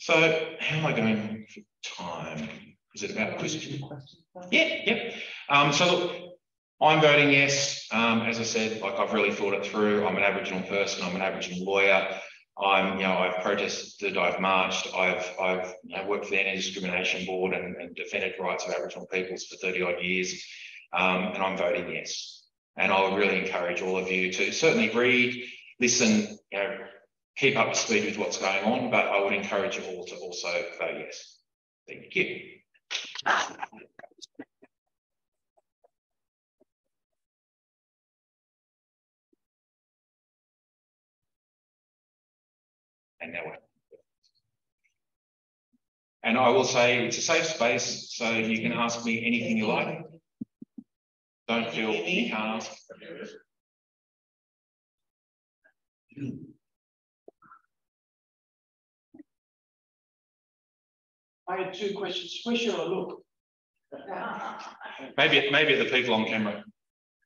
So how am I going for time? Is it about question? Yeah, yeah. Um, so look, I'm voting yes. Um, as I said, like I've really thought it through. I'm an Aboriginal person. I'm an Aboriginal lawyer. I'm, you know, I've protested, I've marched, I've, I've you know, worked for the Anti-Discrimination Board and, and defended rights of Aboriginal peoples for 30 odd years, um, and I'm voting yes. And I would really encourage all of you to certainly read, listen, you know, keep up to speed with what's going on, but I would encourage you all to also vote yes. Thank you. And network. And I will say it's a safe space, so you can ask me anything you like. Don't feel you can't ask. I had two questions. Where should I look? Maybe, maybe the people on camera.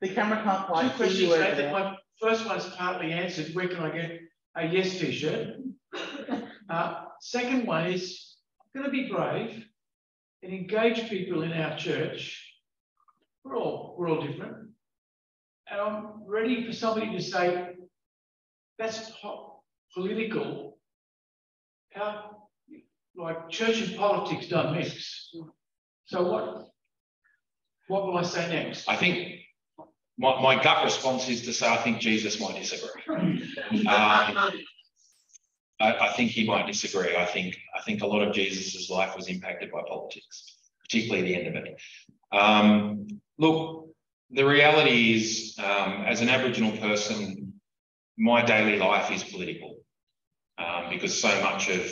The camera can't quite two questions. My first one's partly answered. Where can I get a yes t-shirt? Uh, second one is I'm going to be brave and engage people in our church. We're all we're all different, and I'm ready for somebody to say that's political. How like church and politics don't mix. So what what will I say next? I think my, my gut response is to say I think Jesus might disagree. um, I, I, think he might disagree. I think I think a lot of Jesus's life was impacted by politics, particularly the end of it. Um, look, the reality is, um, as an Aboriginal person, my daily life is political um, because so much of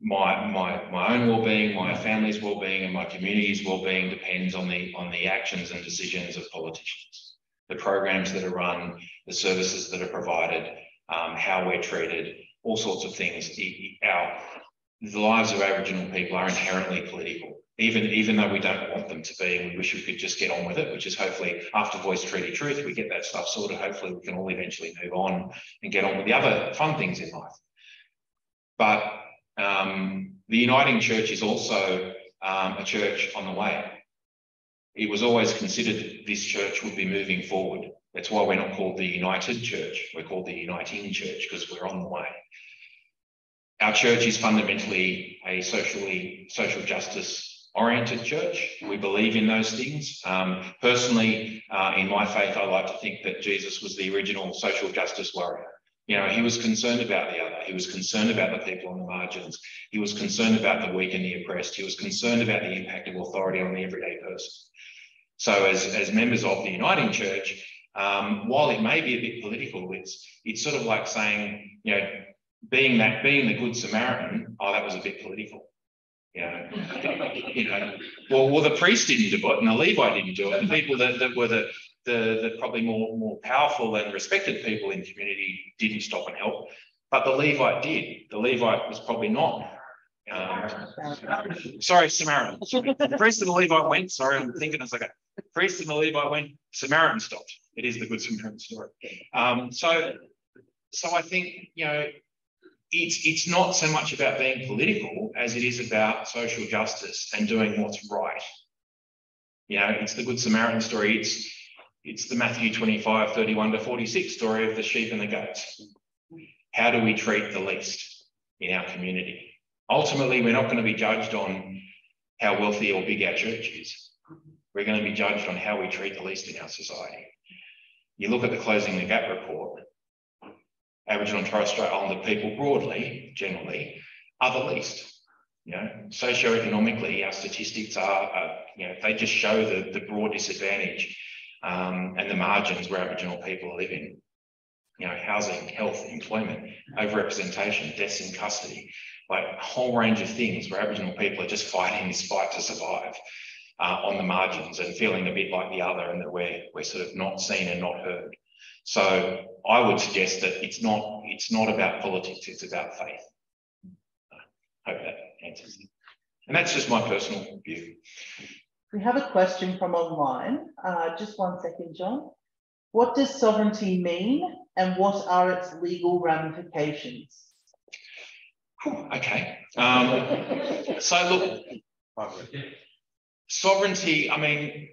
my my my own well-being, my family's well-being, and my community's well-being depends on the on the actions and decisions of politicians, the programs that are run, the services that are provided, um, how we're treated, all sorts of things. Our the lives of Aboriginal people are inherently political, even even though we don't want them to be, and we wish we could just get on with it. Which is hopefully after Voice Treaty Truth, we get that stuff sorted. Hopefully, we can all eventually move on and get on with the other fun things in life. But um, the Uniting Church is also um, a church on the way. It was always considered this church would be moving forward. That's why we're not called the United Church. We're called the Uniting Church because we're on the way. Our church is fundamentally a socially social justice oriented church. We believe in those things. Um, personally, uh, in my faith, I like to think that Jesus was the original social justice warrior. You know, he was concerned about the other. He was concerned about the people on the margins. He was concerned about the weak and the oppressed. He was concerned about the impact of authority on the everyday person. So as, as members of the Uniting Church, um, while it may be a bit political, it's it's sort of like saying, you know, being that being the good Samaritan, oh, that was a bit political. You know, you know, well, well, the priest didn't do it, and the Levite didn't do it. The people that, that were the, the the probably more more powerful and respected people in the community didn't stop and help, but the Levite did. The Levite was probably not. Um, sorry, Samaritan. The priest and the Levite went. Sorry, I'm thinking it's like a priest and the Levite went. Samaritan stopped. It is the good Samaritan story. Um, so, so I think you know it's it's not so much about being political as it is about social justice and doing what's right. You know, it's the Good Samaritan story. It's it's the Matthew 25, 31 to 46 story of the sheep and the goats. How do we treat the least in our community? Ultimately, we're not going to be judged on how wealthy or big our church is. We're going to be judged on how we treat the least in our society. You look at the Closing the Gap report, Aboriginal and Torres Strait Islander people broadly, generally, are the least. You know, socioeconomically, our statistics are, are you know, they just show the, the broad disadvantage um, and the margins where Aboriginal people live in. You know, housing, health, employment, overrepresentation, deaths in custody, like a whole range of things where Aboriginal people are just fighting this fight to survive uh, on the margins and feeling a bit like the other and that we're, we're sort of not seen and not heard. So I would suggest that it's not it's not about politics, it's about faith. I hope that answers it. And that's just my personal view. We have a question from online. Uh, just one second, John. What does sovereignty mean and what are its legal ramifications? Okay. Um, so look, sovereignty, I mean,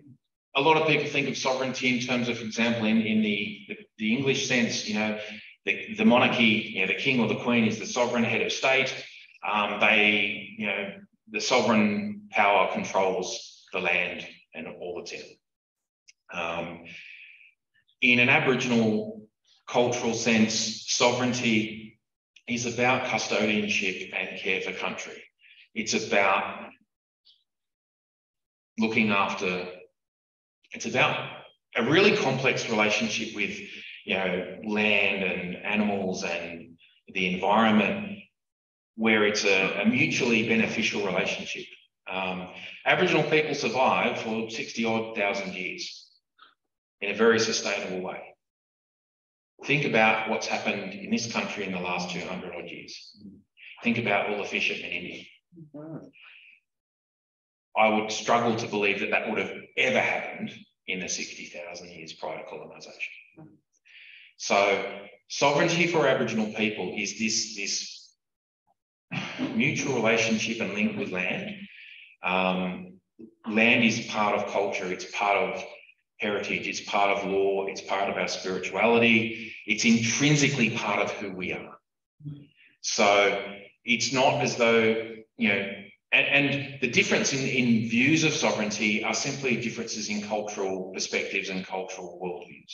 a lot of people think of sovereignty in terms of, for example, in, in the, the, the English sense, you know, the, the monarchy, you know, the king or the queen is the sovereign head of state. Um, they, you know, the sovereign power controls the land and all that's in. Um, in an Aboriginal cultural sense, sovereignty is about custodianship and care for country. It's about looking after it's about a really complex relationship with, you know, land and animals and the environment, where it's a, a mutually beneficial relationship. Um, Aboriginal people survive for 60 odd thousand years in a very sustainable way. Think about what's happened in this country in the last 200 odd years. Think about all the fishermen in India. I would struggle to believe that that would have ever happened in the 60,000 years prior to colonisation. So sovereignty for Aboriginal people is this, this mutual relationship and link with land. Um, land is part of culture, it's part of heritage, it's part of law, it's part of our spirituality, it's intrinsically part of who we are. So it's not as though, you know, and, and the difference in, in views of sovereignty are simply differences in cultural perspectives and cultural worldviews.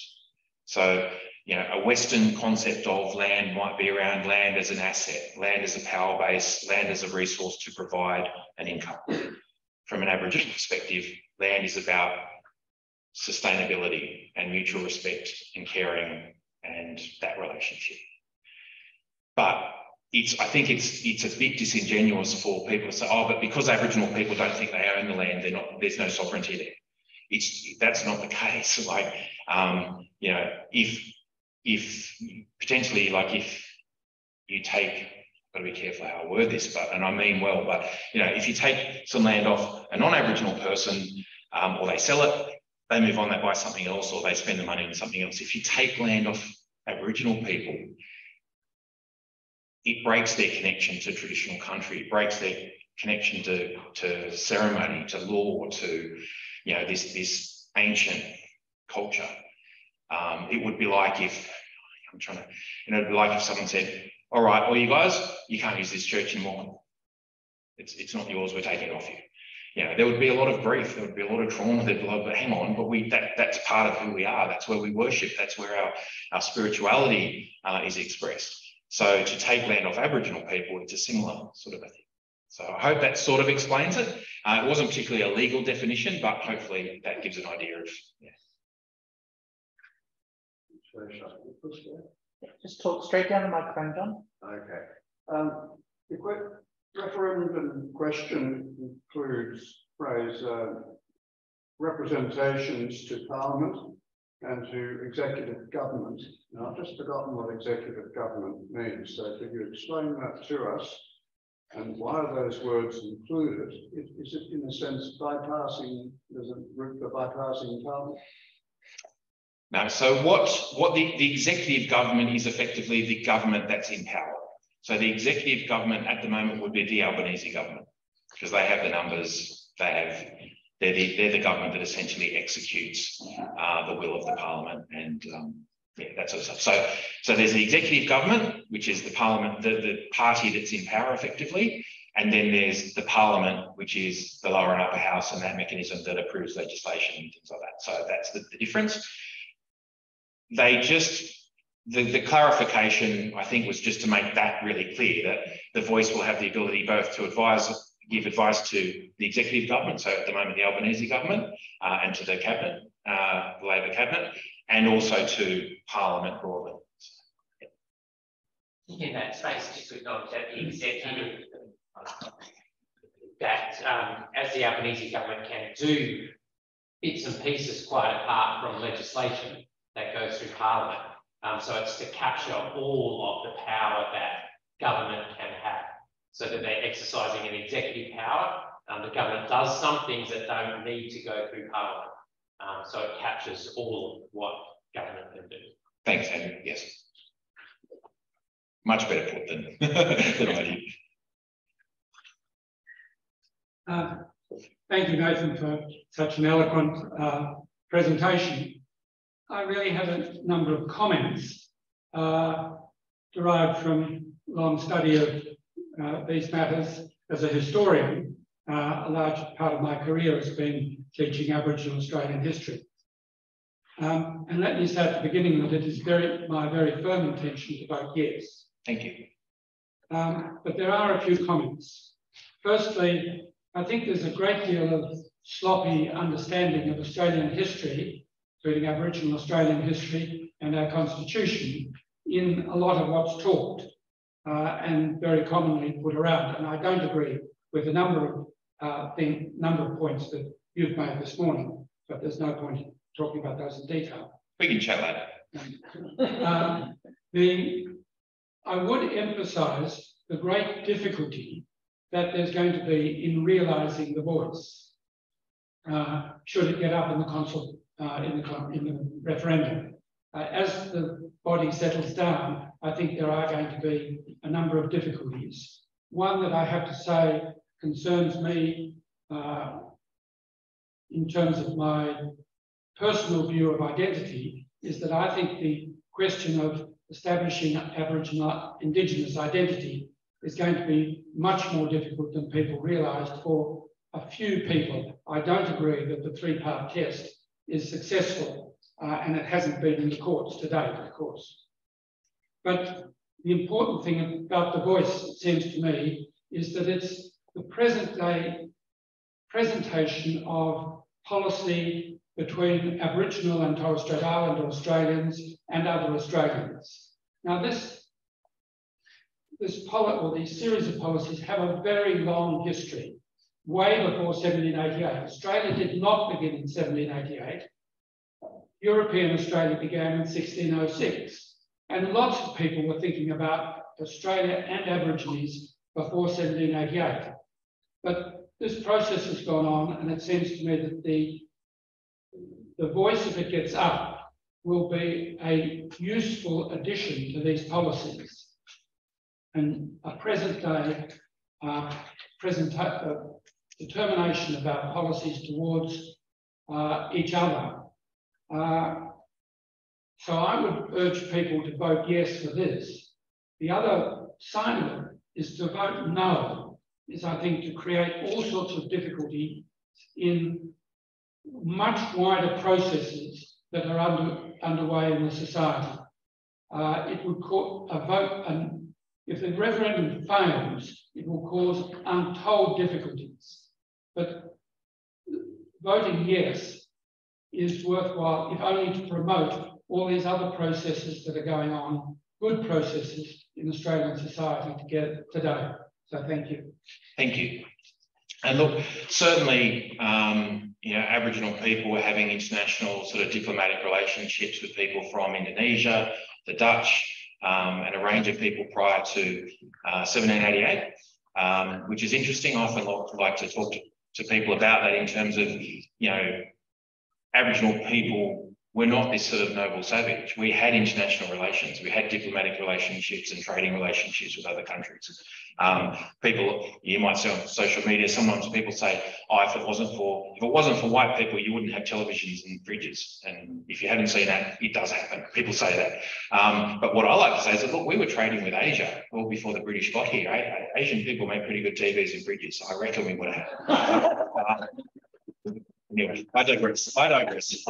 So, you know, a Western concept of land might be around land as an asset, land as a power base, land as a resource to provide an income. From an Aboriginal perspective, land is about sustainability and mutual respect and caring and that relationship. But it's I think it's it's a bit disingenuous for people to say, oh, but because Aboriginal people don't think they own the land, they're not there's no sovereignty there. It's that's not the case. Like um, you know, if if potentially like if you take got to be careful how I word this, but and I mean well, but you know, if you take some land off a non-Aboriginal person um, or they sell it, they move on, they buy something else, or they spend the money on something else. If you take land off Aboriginal people, it breaks their connection to traditional country, it breaks their connection to, to ceremony, to law, to you know this this ancient culture. Um, it would be like if I'm trying to, you know, like if someone said, "All right, well, you guys, you can't use this church anymore. It's it's not yours. We're taking it off you." you know, there would be a lot of grief, there would be a lot of trauma, there'd be a lot, but hang on, but we that that's part of who we are. That's where we worship. That's where our, our spirituality uh, is expressed. So to take land off Aboriginal people, it's a similar sort of a thing. So I hope that sort of explains it. Uh, it wasn't particularly a legal definition, but hopefully that gives an idea of. Yeah. Just talk straight down the microphone, John. Okay. Um, the que- referendum question includes phrase uh, representations to Parliament and to executive government. Now, I've just forgotten what executive government means. So could you explain that to us? And why are those words included? Is, is it in a sense bypassing, there's a route for bypassing Parliament? No, so what, what the, the executive government is effectively the government that's in power. So the executive government at the moment would be the Albanese government because they have the numbers, they have, they're the, they're the government that essentially executes uh, the will of the parliament and um, yeah, that sort of stuff. So, so there's the executive government, which is the parliament, the, the party that's in power effectively. And then there's the parliament, which is the lower and upper house and that mechanism that approves legislation and things like that. So that's the, the difference. They just the, the clarification, I think, was just to make that really clear that the voice will have the ability both to advise, give advice to the executive government, so at the moment the Albanese government, uh, and to the cabinet, uh, the Labor cabinet, and also to Parliament broadly. In that space, just to acknowledge that the executive, that um, as the Albanese government can do bits and pieces quite apart from legislation that goes through Parliament um, so it's to capture all of the power that government can have so that they're exercising an executive power. Um, the government does some things that don't need to go through parliament. Um, so it captures all of what government can do. Thanks, Andrew. Yes. Much better put than, than I did. Uh, thank you, Nathan, for such an eloquent uh, presentation. I really have a number of comments uh, derived from long study of uh, these matters as a historian. Uh, a large part of my career has been teaching Aboriginal Australian history. Um, and let me say at the beginning that it is very my very firm intention to vote yes. Thank you. Um, but there are a few comments. Firstly, I think there's a great deal of sloppy understanding of Australian history including Aboriginal Australian history and our constitution, in a lot of what's talked uh, and very commonly put around. And I don't agree with a number of uh, thing, number of points that you've made this morning, but there's no point in talking about those in detail. We can chat later. um, the, I would emphasise the great difficulty that there's going to be in realising the voice. Uh, should it get up in the consult uh, in, the, in the referendum. Uh, as the body settles down, I think there are going to be a number of difficulties. One that I have to say concerns me uh, in terms of my personal view of identity is that I think the question of establishing Aboriginal Indigenous identity is going to be much more difficult than people realised for a few people. I don't agree that the three-part test is successful, uh, and it hasn't been in the courts to date, of course. But the important thing about the voice, it seems to me, is that it's the present day presentation of policy between Aboriginal and Torres Strait Islander Australians and other Australians. Now, this, this policy, or these series of policies have a very long history way before 1788. Australia did not begin in 1788. European Australia began in 1606. And lots of people were thinking about Australia and Aborigines before 1788. But this process has gone on, and it seems to me that the, the voice, if it gets up, will be a useful addition to these policies. And a present day uh, present, uh, determination about policies towards uh, each other. Uh, so I would urge people to vote yes for this. The other side of it is to vote no is, I think, to create all sorts of difficulty in much wider processes that are under, underway in the society. Uh, it would cause a vote, and if the referendum fails, it will cause untold difficulties. But voting yes is worthwhile, if only to promote all these other processes that are going on, good processes in Australian society to get today. So thank you. Thank you. And look, certainly, um, you know, Aboriginal people were having international sort of diplomatic relationships with people from Indonesia, the Dutch, um, and a range of people prior to uh, 1788, um, which is interesting. I often like to talk to, to people about that in terms of, you know, Aboriginal people we're not this sort of noble savage. We had international relations, we had diplomatic relationships and trading relationships with other countries. Um, people, you might see on social media, sometimes people say, oh, if it wasn't for if it wasn't for white people, you wouldn't have televisions and fridges. And if you haven't seen that, it does happen. People say that. Um, but what I like to say is that look, we were trading with Asia well before the British got here. Asian people make pretty good TVs and fridges. I reckon we would have. uh, anyway, I digress. I digress.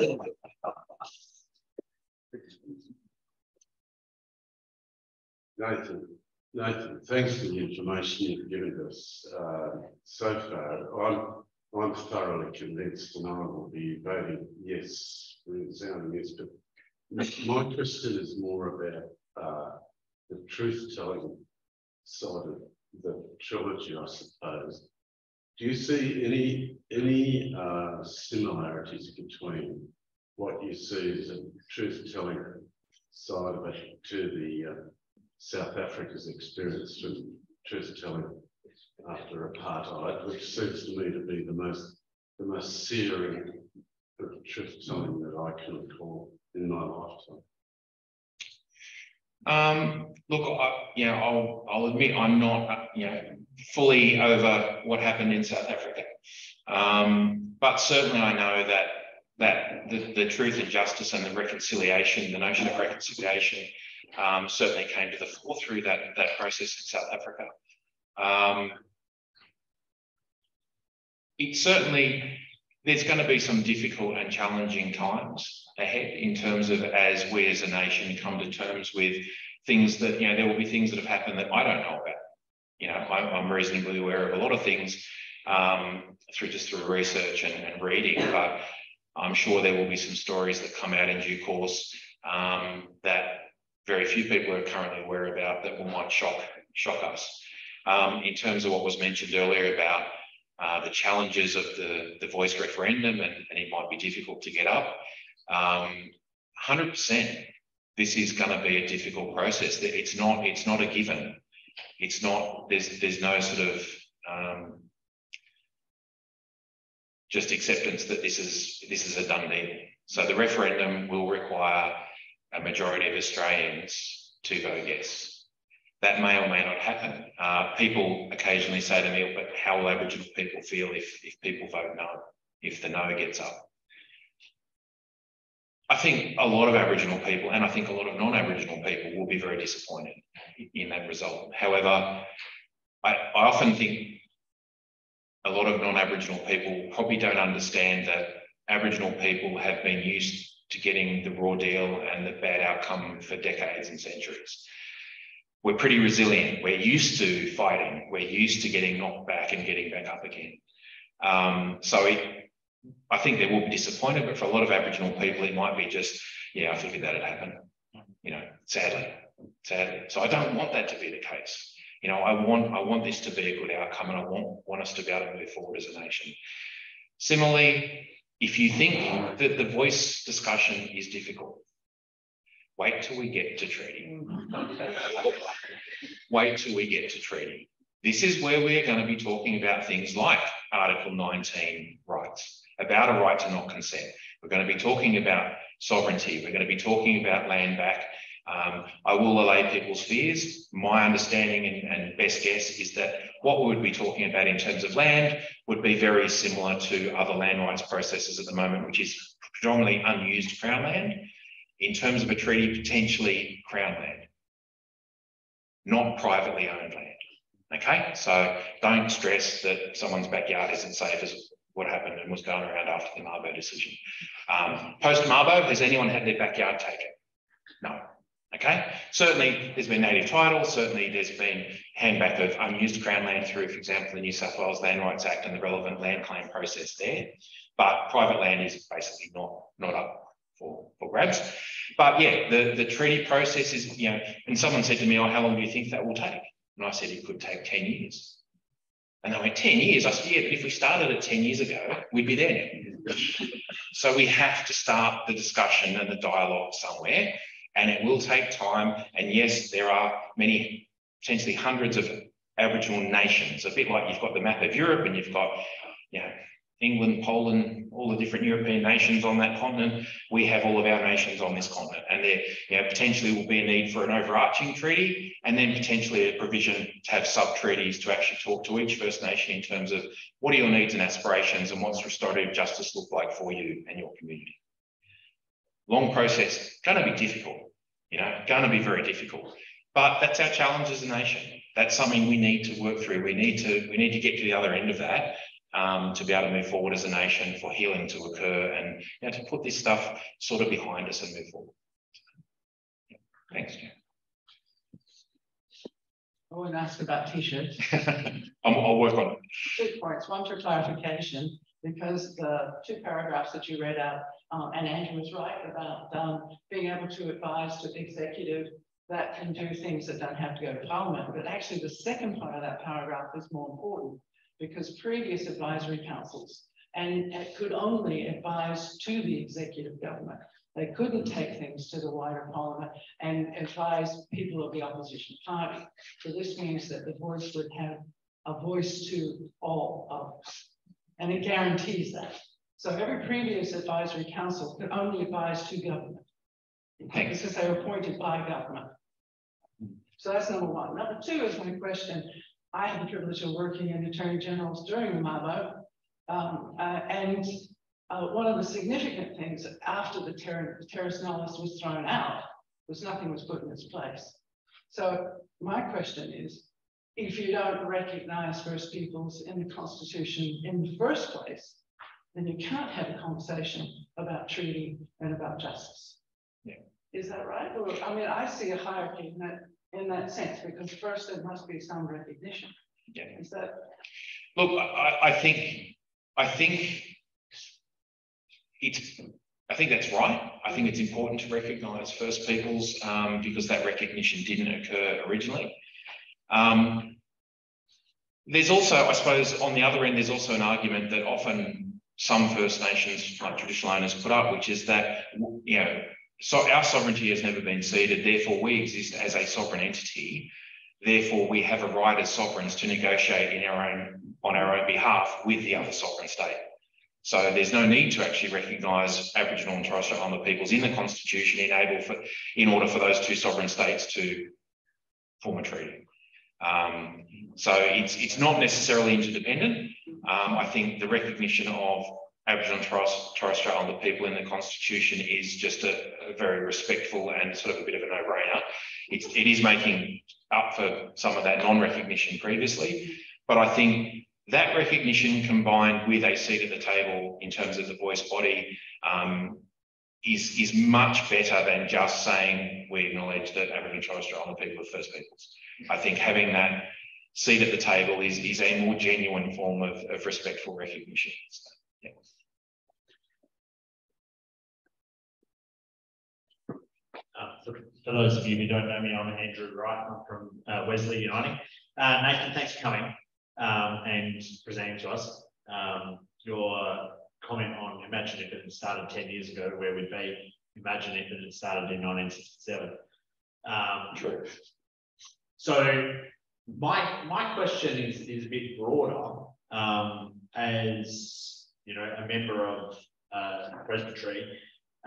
Nathan, Nathan, thanks for the information you've given us uh, so far. I'm, I'm thoroughly convinced and I will be voting yes, resounding yes, but my question is more about uh, the truth-telling side of the trilogy, I suppose. Do you see any any uh, similarities between what you see as a truth-telling side of it to the uh, South Africa's experience with truth-telling after apartheid, which seems to me to be the most the most searing truth-telling that I can recall in my lifetime. Um, look, I, you know, I'll, I'll admit I'm not, you know, fully over what happened in South Africa. Um, but certainly I know that that the, the truth and justice and the reconciliation, the notion of reconciliation um, certainly came to the fore through that, that process in South Africa. Um, it certainly, there's going to be some difficult and challenging times ahead in terms of as we as a nation come to terms with things that, you know, there will be things that have happened that I don't know about. You know, I'm, I'm reasonably aware of a lot of things um, through just through research and, and, reading, but I'm sure there will be some stories that come out in due course um, that very few people are currently aware about that will might shock shock us. Um, in terms of what was mentioned earlier about uh, the challenges of the, the voice referendum and, and it might be difficult to get up. 100% um, this is going to be a difficult process. It's not, it's not a given. It's not, there's, there's no sort of um, just acceptance that this is, this is a done deal. So the referendum will require a majority of Australians to vote yes. That may or may not happen. Uh, people occasionally say to me, but how will Aboriginal people feel if, if people vote no, if the no gets up? I think a lot of Aboriginal people and I think a lot of non-Aboriginal people will be very disappointed in that result. However, I, I often think a lot of non-Aboriginal people probably don't understand that Aboriginal people have been used to getting the raw deal and the bad outcome for decades and centuries. We're pretty resilient. We're used to fighting. We're used to getting knocked back and getting back up again. Um, so it, I think they will be disappointed, but for a lot of Aboriginal people, it might be just, yeah, I figured that'd happen. You know, sadly, sadly. So I don't want that to be the case. You know, I want I want this to be a good outcome, and I want want us to be able to move forward as a nation. Similarly, if you think that the voice discussion is difficult, wait till we get to treaty. wait till we get to treaty. This is where we're going to be talking about things like Article 19 rights, about a right to not consent. We're going to be talking about sovereignty. We're going to be talking about land back. Um, I will allay people's fears. My understanding and, and best guess is that what we would be talking about in terms of land would be very similar to other land rights processes at the moment, which is predominantly unused Crown land. In terms of a treaty, potentially Crown land, not privately owned land. Okay, so don't stress that someone's backyard isn't safe as what happened and was going around after the Mabo decision. Um, Post Mabo, has anyone had their backyard taken? No. Okay, certainly there's been native title, certainly there's been handback of unused Crown land through, for example, the New South Wales Land Rights Act and the relevant land claim process there. But private land is basically not, not up for, for grabs. But yeah, the, the treaty process is, you know, and someone said to me, oh, how long do you think that will take? And I said, it could take 10 years. And they went, 10 years? I said, yeah, but if we started it 10 years ago, we'd be there now. so we have to start the discussion and the dialogue somewhere and it will take time. And yes, there are many, potentially hundreds of Aboriginal nations, a bit like you've got the map of Europe and you've got, you know, England, Poland, all the different European nations on that continent. We have all of our nations on this continent, and there you know, potentially will be a need for an overarching treaty, and then potentially a provision to have sub treaties to actually talk to each First Nation in terms of what are your needs and aspirations, and what's restorative justice look like for you and your community. Long process, going to be difficult, you know, going to be very difficult, but that's our challenge as a nation. That's something we need to work through. We need to we need to get to the other end of that um, to be able to move forward as a nation, for healing to occur, and you know, to put this stuff sort of behind us and move forward. Yeah. Thanks, Jim. I want to ask about t-shirts. I'll work on it. Two points. One for clarification, because the two paragraphs that you read out, um, and Andrew was right about um, being able to advise to the executive that can do things that don't have to go to Parliament. But actually, the second part of that paragraph is more important because previous advisory councils and could only advise to the executive government. They couldn't take things to the wider parliament and advise people of the opposition party. So this means that the voice would have a voice to all of us. And it guarantees that. So every previous advisory council could only advise to government because they were appointed by government. So that's number one. Number two is my question I had the privilege of working in attorney generals during the Mabo. Um, uh, and uh, one of the significant things after the, ter the terra nullius was thrown out was nothing was put in its place. So my question is, if you don't recognize First Peoples in the Constitution in the first place, then you can't have a conversation about treaty and about justice. Yeah. Is that right? Or, I mean, I see a hierarchy in that in that sense, because first there must be some recognition. Yeah. Is that? Look, I, I think, I think it's, I think that's right. I think it's important to recognise First Peoples um, because that recognition didn't occur originally. Um, there's also, I suppose, on the other end, there's also an argument that often some First Nations, like traditional owners, put up, which is that, you know, so our sovereignty has never been ceded. Therefore, we exist as a sovereign entity. Therefore, we have a right as sovereigns to negotiate in our own on our own behalf with the other sovereign state. So there's no need to actually recognise Aboriginal and Torres Strait Islander peoples in the Constitution in, for, in order for those two sovereign states to form a treaty. Um, so it's, it's not necessarily interdependent. Um, I think the recognition of Aboriginal and Torres, Strait Islander people in the Constitution is just a, a, very respectful and sort of a bit of a no-brainer. It's, it is making up for some of that non-recognition previously, but I think that recognition combined with a seat at the table in terms of the voice body um, is, is much better than just saying we acknowledge that Aboriginal and Torres Strait Islander people are First Peoples. I think having that seat at the table is, is a more genuine form of, of respectful recognition. So, yeah. Uh, for, for, those of you who don't know me, I'm Andrew Wright. I'm from uh, Wesley Uniting. Uh, Nathan, thanks for coming um, and presenting to us. Um, your comment on imagine if it had started 10 years ago, where we'd be, imagine if it had started in 1967. Um, True. So my, my question is, is a bit broader. Um, as you know, a member of uh, Presbytery,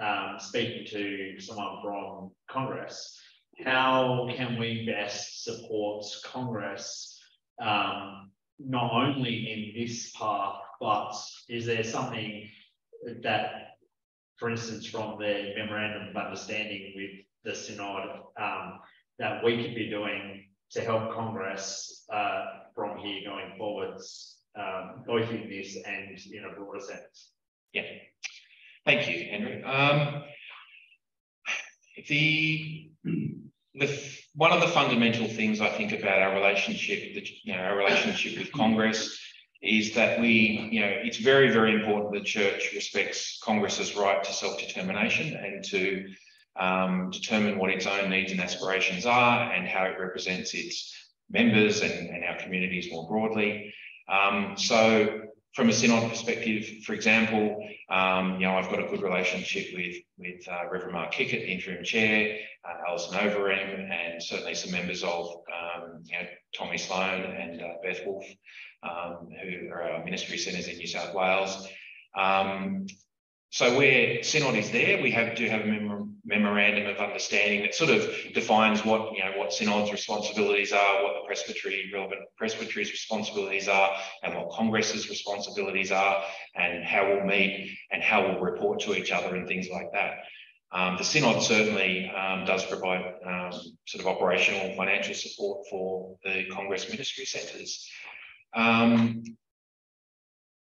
um, speaking to someone from Congress, how can we best support Congress um, not only in this path, but is there something that, for instance, from the memorandum of understanding with the synod, um, that we could be doing to help Congress uh, from here going forwards, um, both in this and in a broader sense? Yeah, thank you, Henry. Um, the the one of the fundamental things I think about our relationship, the, you know, our relationship with Congress is that we, you know, it's very, very important the church respects Congress's right to self-determination and to um, determine what its own needs and aspirations are and how it represents its members and, and our communities more broadly. Um, so from a synod perspective, for example, um, you know, I've got a good relationship with, with uh, Reverend Mark Kickett, interim chair, uh, Alison Overeem, and certainly some members of, um, you know, Tommy Sloan and uh, Beth Wolf, um, who are our ministry centres in New South Wales. So where Synod is there, we have do have a mem memorandum of understanding that sort of defines what you know what Synod's responsibilities are, what the presbytery relevant presbytery's responsibilities are, and what Congress's responsibilities are, and how we'll meet and how we'll report to each other and things like that. Um, the Synod certainly um, does provide um, sort of operational financial support for the Congress ministry centres. Um,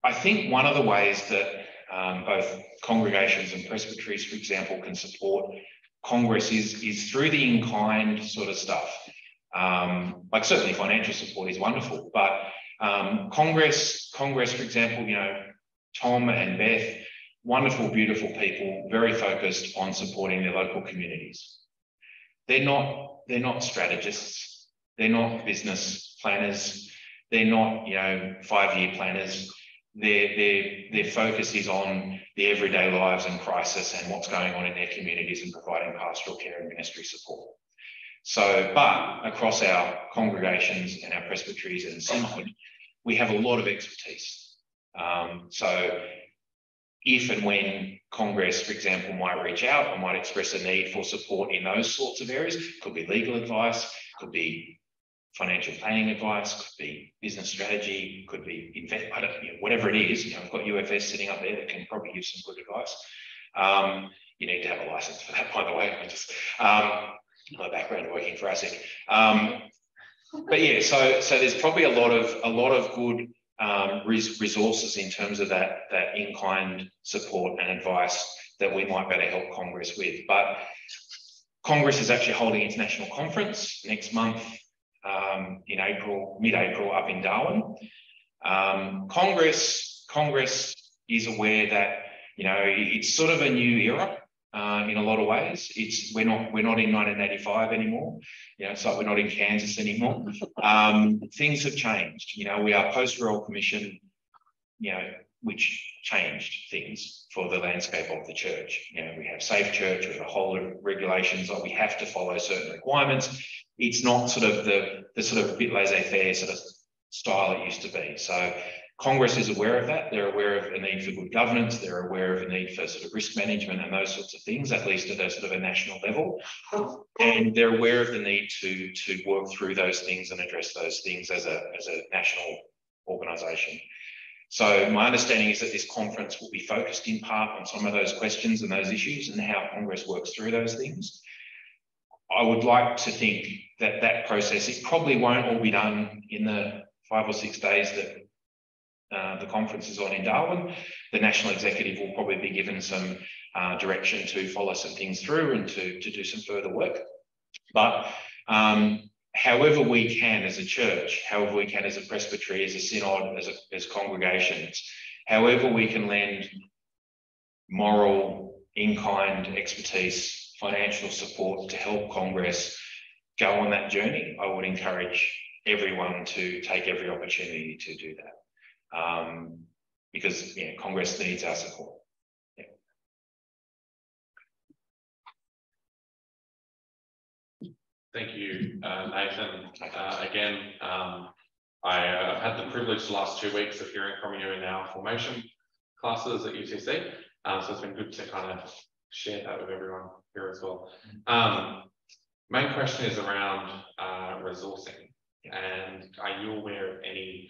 I think one of the ways that um, both congregations and presbyteries, for example, can support Congress is, is through the in-kind sort of stuff. Um, like certainly financial support is wonderful, but um, Congress, Congress, for example, you know, Tom and Beth, wonderful, beautiful people, very focused on supporting their local communities. They're not, they're not strategists. They're not business planners. They're not, you know, five-year planners their, their, their focus is on the everyday lives and crisis and what's going on in their communities and providing pastoral care and ministry support. So, but across our congregations and our presbyteries and synod, we have a lot of expertise. Um, so if and when Congress, for example, might reach out or might express a need for support in those sorts of areas, could be legal advice, could be financial planning advice, could be business strategy, could be invest, I don't, you know, whatever it is. You know, I've got UFS sitting up there that can probably give some good advice. Um, you need to have a license for that, by the way. I just um, my background working for ASIC. Um, but yeah, so so there's probably a lot of a lot of good um, res resources in terms of that that in-kind support and advice that we might better help Congress with. But Congress is actually holding its national conference next month um, in April, mid-April up in Darwin. Um, Congress, Congress is aware that you know it's sort of a new era uh, in a lot of ways. It's we're not we're not in 1985 anymore. You know, it's like we're not in Kansas anymore. Um, things have changed. You know, we are post Royal Commission. You know, which changed things for the landscape of the church. You know, we have safe church, have a whole of regulations that we have to follow certain requirements. It's not sort of the, the sort of bit laissez-faire sort of style it used to be. So Congress is aware of that. They're aware of the need for good governance. They're aware of the need for sort of risk management and those sorts of things, at least at a sort of a national level. And they're aware of the need to, to work through those things and address those things as a, as a national organisation. So my understanding is that this conference will be focused in part on some of those questions and those issues and how Congress works through those things. I would like to think that that process, it probably won't all be done in the five or six days that uh, the conference is on in Darwin. The National Executive will probably be given some uh, direction to follow some things through and to, to do some further work. But um, however we can as a church, however we can as a presbytery, as a synod, as, a, as congregations, however we can lend moral, in-kind expertise, financial support to help Congress go on that journey, I would encourage everyone to take every opportunity to do that. Um, because Congress needs our support. Thank you, uh, Nathan. Uh, again, um, I uh, had the privilege the last two weeks of hearing from you in our formation classes at UTC. Um, so it's been good to kind of share that with everyone here as well. Um, main question is around uh, resourcing. And are you aware of any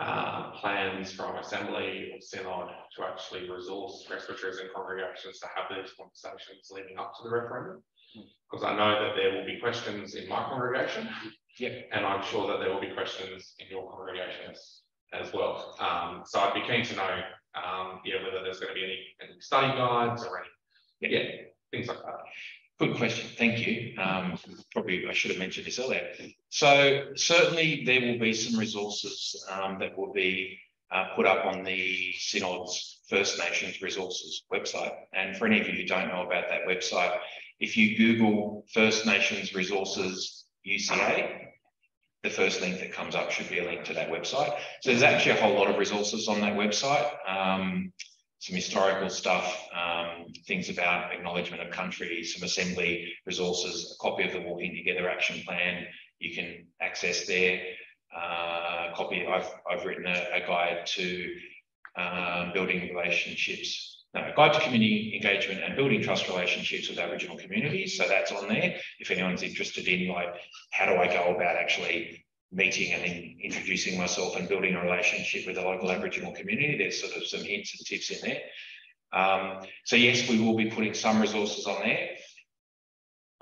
uh, plans from Assembly or Synod to actually resource presbyteries and congregations to have these conversations leading up to the referendum? Because I know that there will be questions in my congregation Yep. And I'm sure that there will be questions in your congregations as, well. Um, so I'd be keen to know, um, yeah, whether there's going to be any, any study guides or any, yeah, things like that. Good question, thank you. Um, probably I should have mentioned this earlier. So certainly there will be some resources um, that will be uh, put up on the Synod's First Nations Resources website. And for any of you who don't know about that website, if you Google First Nations Resources UCA, the first link that comes up should be a link to that website. So there's actually a whole lot of resources on that website. Um, some historical stuff, um, things about acknowledgement of country, some assembly resources, a copy of the Walking Together Action Plan you can access there. Uh, copy, I've, I've written a, a guide to um, building relationships, no, guide to community engagement and building trust relationships with Aboriginal communities. So that's on there. If anyone's interested in like, how do I go about actually meeting and in introducing myself and building a relationship with the local Aboriginal community. There's sort of some hints and tips in there. Um, so yes, we will be putting some resources on there.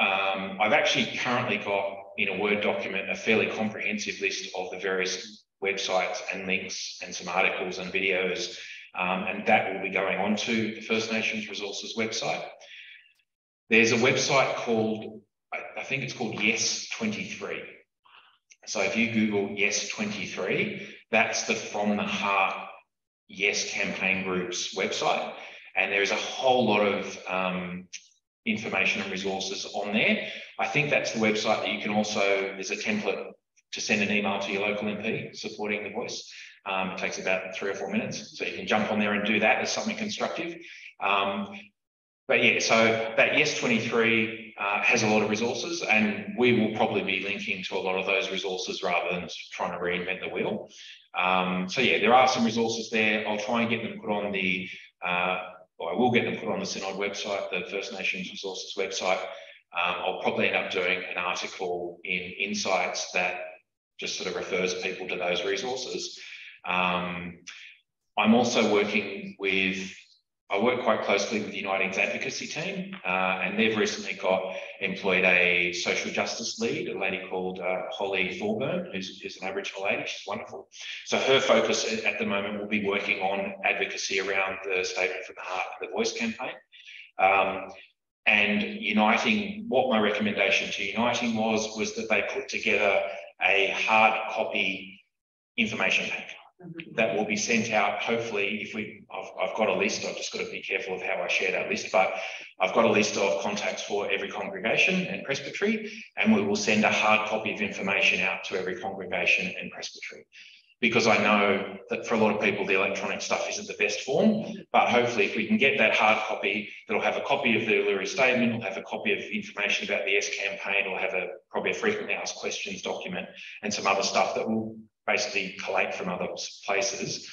Um, I've actually currently got in a Word document a fairly comprehensive list of the various websites and links and some articles and videos, um, and that will be going on to the First Nations Resources website. There's a website called, I, think it's called Yes23. So if you Google Yes 23, that's the From the Heart Yes campaign group's website. And there's a whole lot of um, information and resources on there. I think that's the website that you can also, there's a template to send an email to your local MP supporting the voice. Um, it takes about three or four minutes. So you can jump on there and do that as something constructive. Um, but yeah, so that Yes 23 uh, has a lot of resources and we will probably be linking to a lot of those resources rather than trying to reinvent the wheel. Um, so yeah, there are some resources there. I'll try and get them put on the, uh, or I will get them put on the Synod website, the First Nations Resources website. Um, I'll probably end up doing an article in Insights that just sort of refers people to those resources. Um, I'm also working with I work quite closely with Uniting's advocacy team, uh, and they've recently got employed a social justice lead, a lady called uh, Holly Thorburn, who's, who's, an Aboriginal lady. She's wonderful. So her focus at the moment will be working on advocacy around the Statement from the Heart and the Voice campaign. Um, and Uniting, what my recommendation to Uniting was, was that they put together a hard copy information pack mm-hmm. that will be sent out. Hopefully, if we, I've, I've, got a list, I've just got to be careful of how I share that list, but I've got a list of contacts for every congregation and presbytery, and we will send a hard copy of information out to every congregation and presbytery. Because I know that for a lot of people, the electronic stuff isn't the best form, but hopefully, if we can get that hard copy, that'll have a copy of the Uluru Statement, it'll have a copy of information about the S campaign, it'll have a probably a frequently asked questions document and some other stuff that will basically collate from other places.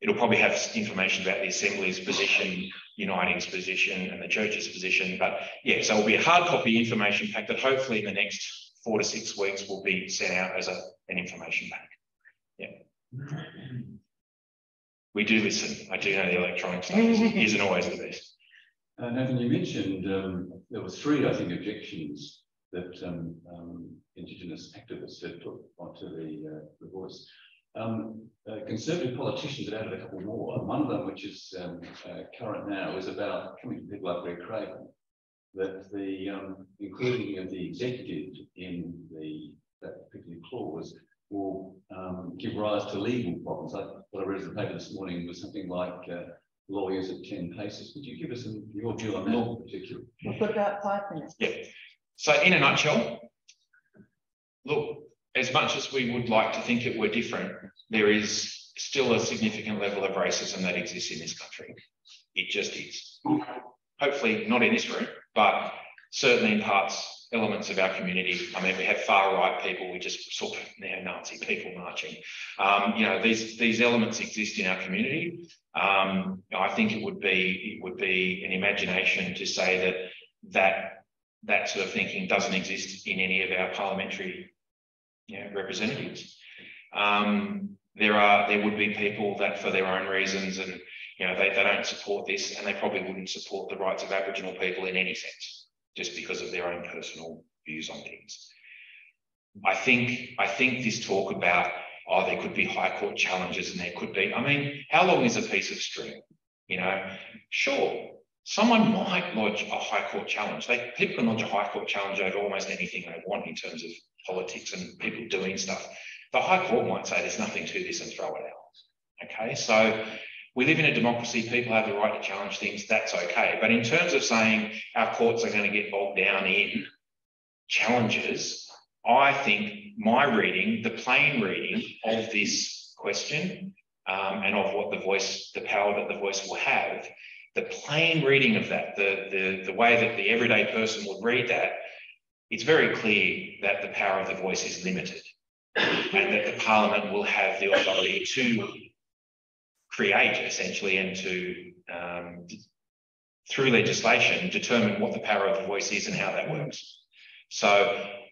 It'll probably have information about the Assembly's position, Uniting's position, and the church's position. But yeah, so it'll be a hard copy information pack that hopefully in the next four to six weeks will be sent out as a, an information pack. Yeah. We do listen. I do know the electronic stuff isn't always the best. Uh, Nathan, you mentioned um, there were three, I think, objections that um, um, Indigenous activists had put onto the, uh, the voice. Um, uh, conservative politicians have added a couple more. One of them, which is um, uh, current now, is about coming to people like Greg Craven, that the um, including of the executive in the that particular clause will um, give rise to legal problems. I, what I read in the paper this morning was something like uh, lawyers at 10 paces. Could you give us some, your view on that in particular? We've got about five minutes. Yeah. So in a nutshell, look, as much as we would like to think it were different, there is still a significant level of racism that exists in this country. It just is. Hopefully not in this room, but certainly in parts, elements of our community. I mean, we have far right people, we just sort of neo-Nazi people marching. Um, you know, these these elements exist in our community. Um, I think it would be it would be an imagination to say that that that sort of thinking doesn't exist in any of our parliamentary you know, representatives. Um, there are there would be people that for their own reasons and you know they, they don't support this and they probably wouldn't support the rights of Aboriginal people in any sense, just because of their own personal views on things. I think, I think this talk about, oh, there could be high court challenges and there could be, I mean, how long is a piece of string? You know, sure, someone might lodge a high court challenge. They, people can lodge a high court challenge over almost anything they want in terms of politics and people doing stuff. The High Court might say there's nothing to this and throw it out. Okay, so we live in a democracy, people have the right to challenge things, that's okay. But in terms of saying our courts are going to get bogged down in challenges, I think my reading, the plain reading of this question um, and of what the voice, the power that the voice will have, the plain reading of that, the, the, the way that the everyday person would read that, it's very clear that the power of the voice is limited and that the parliament will have the authority to create essentially and to um, through legislation determine what the power of the voice is and how that works. So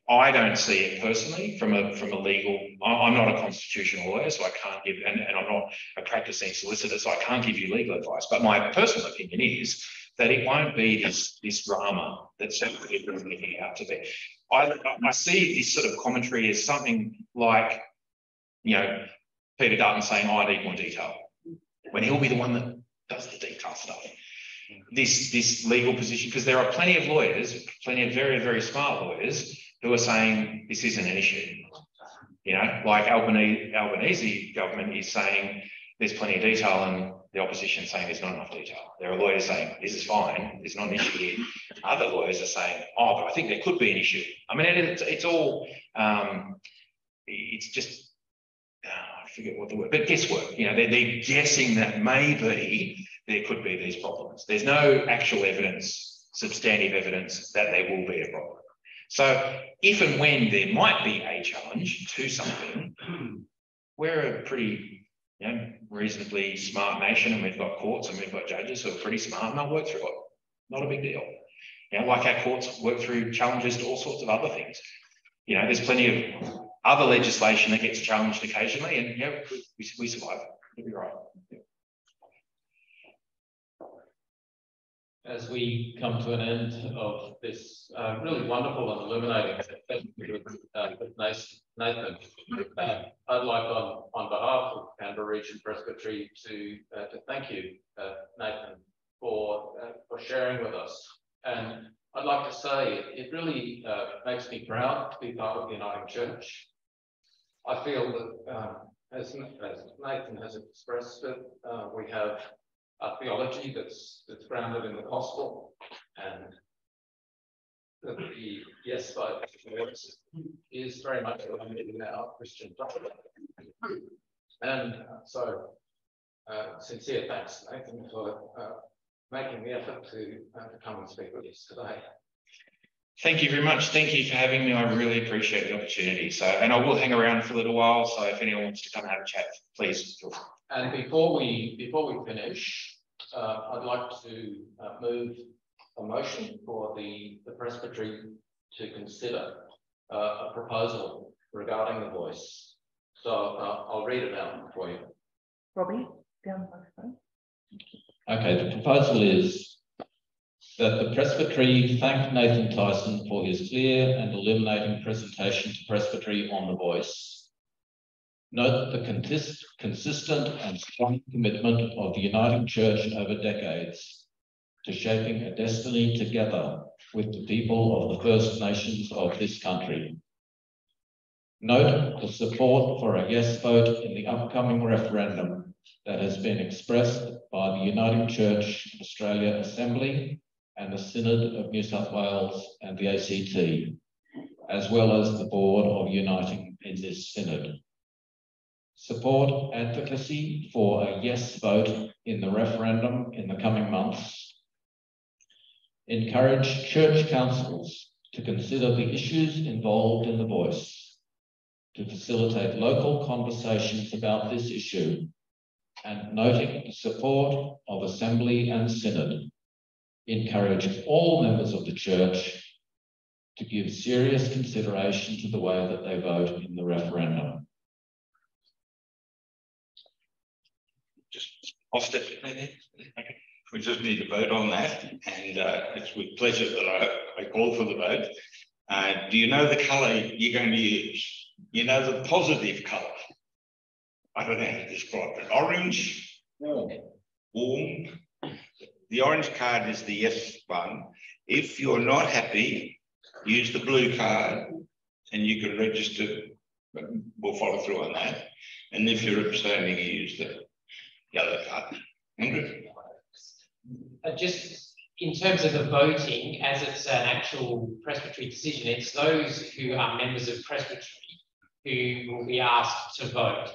I don't see it personally from a from a legal. I'm not a constitutional lawyer, so I can't give, and, and I'm not a practicing solicitor, so I can't give you legal advice. But my personal opinion is that it won't be this this drama that certainly people are making out to be. I, I see this sort of commentary as something like, you know, Peter Dutton saying, oh, I need more detail, when he'll be the one that does the detail stuff. This, this legal position, because there are plenty of lawyers, plenty of very, very smart lawyers who are saying this isn't an issue. You know, like Albanese, Albanese government is saying there's plenty of detail and the opposition saying there's not enough detail. There are lawyers saying this is fine, there's not an issue here. Other lawyers are saying, oh, but I think there could be an issue. I mean, it's, it's all, um, it's just, oh, I forget what the word, but guesswork. You know, they're, they're guessing that maybe there could be these problems. There's no actual evidence, substantive evidence that there will be a problem. So if and when there might be a challenge to something, we're a pretty you know, reasonably smart nation and we've got courts and we've got judges who are pretty smart and they'll work through it. Not a big deal. You know, like our courts work through challenges to all sorts of other things. You know, there's plenty of other legislation that gets challenged occasionally and yeah, we, we survive. You'll be right. As we come to an end of this uh, really wonderful and illuminating session with, uh, with Nathan, uh, I'd like on, on behalf of Canberra Region Presbytery to, uh, to thank you, uh, Nathan, for, uh, for sharing with us. And I'd like to say it really makes me proud to be part of the Uniting Church. I feel that, um, as, as Nathan has expressed it, we have a theology that's that's grounded in the gospel and that the yes vote is very much aligned in our Christian doctrine. And uh, so, uh, sincere thanks, Nathan, for uh, making the effort to, uh, to come and speak with us today. Thank you very much. Thank you for having me. I really appreciate the opportunity. So, and I will hang around for a little while. So, if anyone wants to come and have a chat, please feel free. And before we before we finish, uh, I'd like to uh, move a motion for the, the presbytery to consider uh, a proposal regarding the voice. So uh, I'll read it out for you. Robbie, down the microphone. Okay, the proposal is that the presbytery thank Nathan Tyson for his clear and illuminating presentation to presbytery on the voice Note the consist consistent and strong commitment of the Uniting Church over decades to shaping a destiny together with the people of the First Nations of this country. Note the support for a yes vote in the upcoming referendum that has been expressed by the Uniting Church Australia Assembly and the Synod of New South Wales and the ACT, as well as the Board of Uniting in this Synod. Support advocacy for a yes vote in the referendum in the coming months, encourage church councils to consider the issues involved in the voice, to facilitate local conversations about this issue, and noting the support of Assembly and Synod, encourage all members of the church to give serious consideration to the way that they vote in the referendum. just off. Okay. We just need to vote on that, and uh, it's with pleasure that I, I call for the vote. Uh, do you know the colour you're going to use? You know the positive colour? I don't know how to describe it. Orange, warm, warm. The orange card is the yes one. If you're not happy, use the blue card and you can register. We'll follow through on that. And if you're abstaining, you use the yellow card. Andrew? Uh, just in terms of the voting, as it's an actual presbytery decision, it's those who are members of presbytery who will be asked to vote.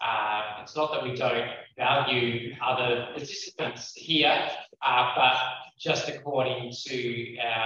Uh, it's not that we don't value other participants here, Uh, but just according to our